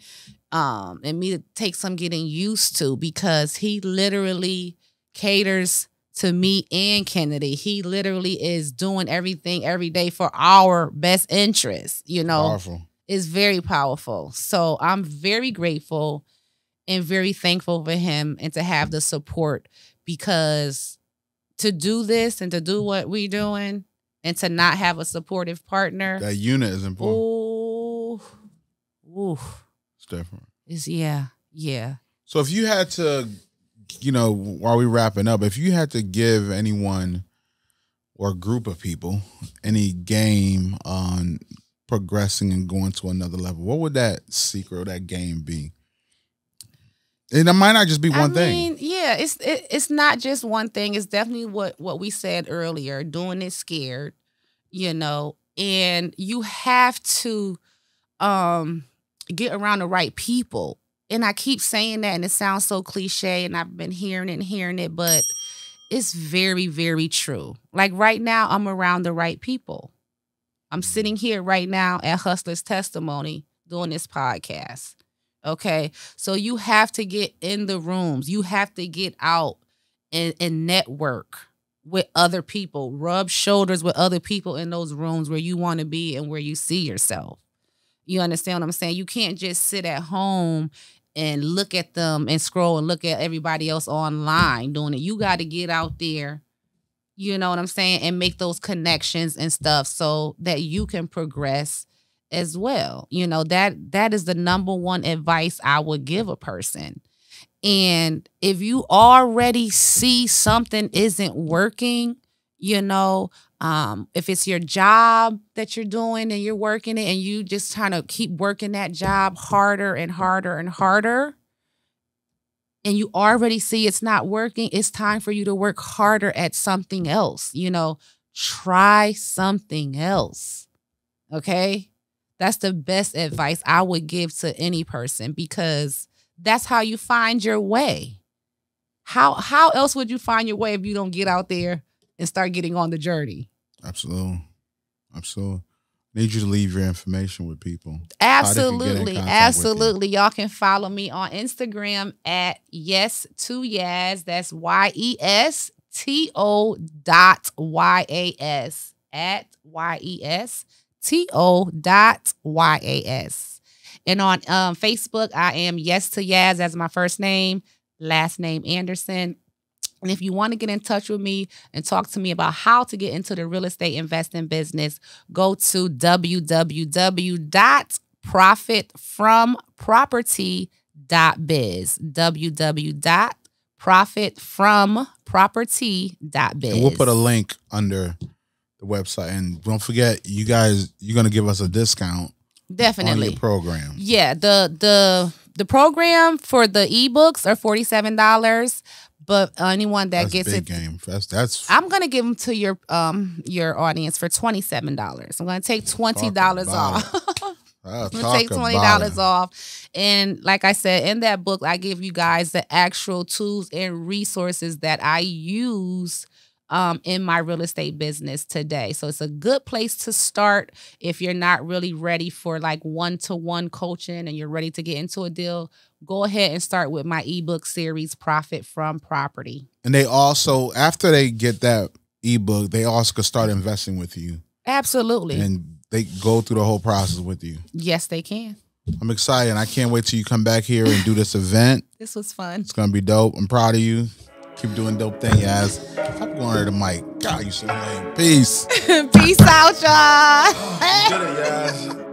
Speaker 1: um and me to take some getting used to because he literally caters to me and Kennedy. He literally is doing everything every day for our best interest, you know.
Speaker 2: Powerful.
Speaker 1: Is very powerful. So I'm very grateful and very thankful for him and to have the support because to do this and to do what we're doing and to not have a supportive partner.
Speaker 2: That unit is important.
Speaker 1: Ooh, ooh,
Speaker 2: It's different.
Speaker 1: is yeah, yeah.
Speaker 2: So if you had to, you know, while we wrapping up, if you had to give anyone or group of people any game on progressing and going to another level, what would that secret or that game be? And it might not just be one
Speaker 1: I
Speaker 2: thing.
Speaker 1: mean, yeah, it's it, it's not just one thing. It's definitely what what we said earlier. Doing it scared, you know, and you have to um get around the right people. And I keep saying that, and it sounds so cliche, and I've been hearing it and hearing it, but it's very, very true. Like right now, I'm around the right people. I'm mm-hmm. sitting here right now at Hustler's Testimony doing this podcast. Okay. So you have to get in the rooms. You have to get out and, and network with other people, rub shoulders with other people in those rooms where you want to be and where you see yourself. You understand what I'm saying? You can't just sit at home and look at them and scroll and look at everybody else online doing it. You got to get out there, you know what I'm saying, and make those connections and stuff so that you can progress as well. You know, that that is the number one advice I would give a person. And if you already see something isn't working, you know, um, if it's your job that you're doing and you're working it and you just trying to keep working that job harder and harder and harder, and you already see it's not working, it's time for you to work harder at something else. You know, try something else. Okay. That's the best advice I would give to any person because that's how you find your way. How how else would you find your way if you don't get out there and start getting on the journey?
Speaker 2: Absolutely. Absolutely. Need you to leave your information with people. How they can get in
Speaker 1: Absolutely.
Speaker 2: you.
Speaker 1: Absolutely. Y'all can follow me on Instagram at yes to Yas. That's Y E S T O dot Y A S at Y E S T O dot Y A S. And on um, Facebook, I am Yes to Yas as my first name, last name Anderson. And if you want to get in touch with me and talk to me about how to get into the real estate investing business, go to www.profitfromproperty.biz. www.profitfromproperty.biz.
Speaker 2: And we'll put a link under the website. And don't forget, you guys, you're gonna give us a discount on
Speaker 1: Definitely.
Speaker 2: program.
Speaker 1: Yeah, the the the program for the ebooks are forty seven dollars, but anyone that
Speaker 2: That's
Speaker 1: gets it,
Speaker 2: game. That's that's
Speaker 1: I'm gonna give them to your um your audience for twenty seven dollars. I'm gonna take twenty dollars off.
Speaker 2: I'll
Speaker 1: I'm gonna take twenty dollars off. And like I said, in that book, I give you guys the actual tools and resources that I use um, in my real estate business today. So it's a good place to start if you're not really ready for like one to one coaching and you're ready to get into a deal. Go ahead and start with my ebook series, Profit from Property.
Speaker 2: And they also, after they get that ebook, they also could start investing with you,
Speaker 1: Absolutely.
Speaker 2: and they go through the whole process with you.
Speaker 1: yes, they can.
Speaker 2: I'm excited. I can't wait till you come back here and do this event.
Speaker 1: This was fun.
Speaker 2: It's gonna be dope. I'm proud of you. Keep doing dope thing, guys. Stop going to the mic. God, you so lame. Peace.
Speaker 1: Peace out, y'all.
Speaker 2: Get it, guys.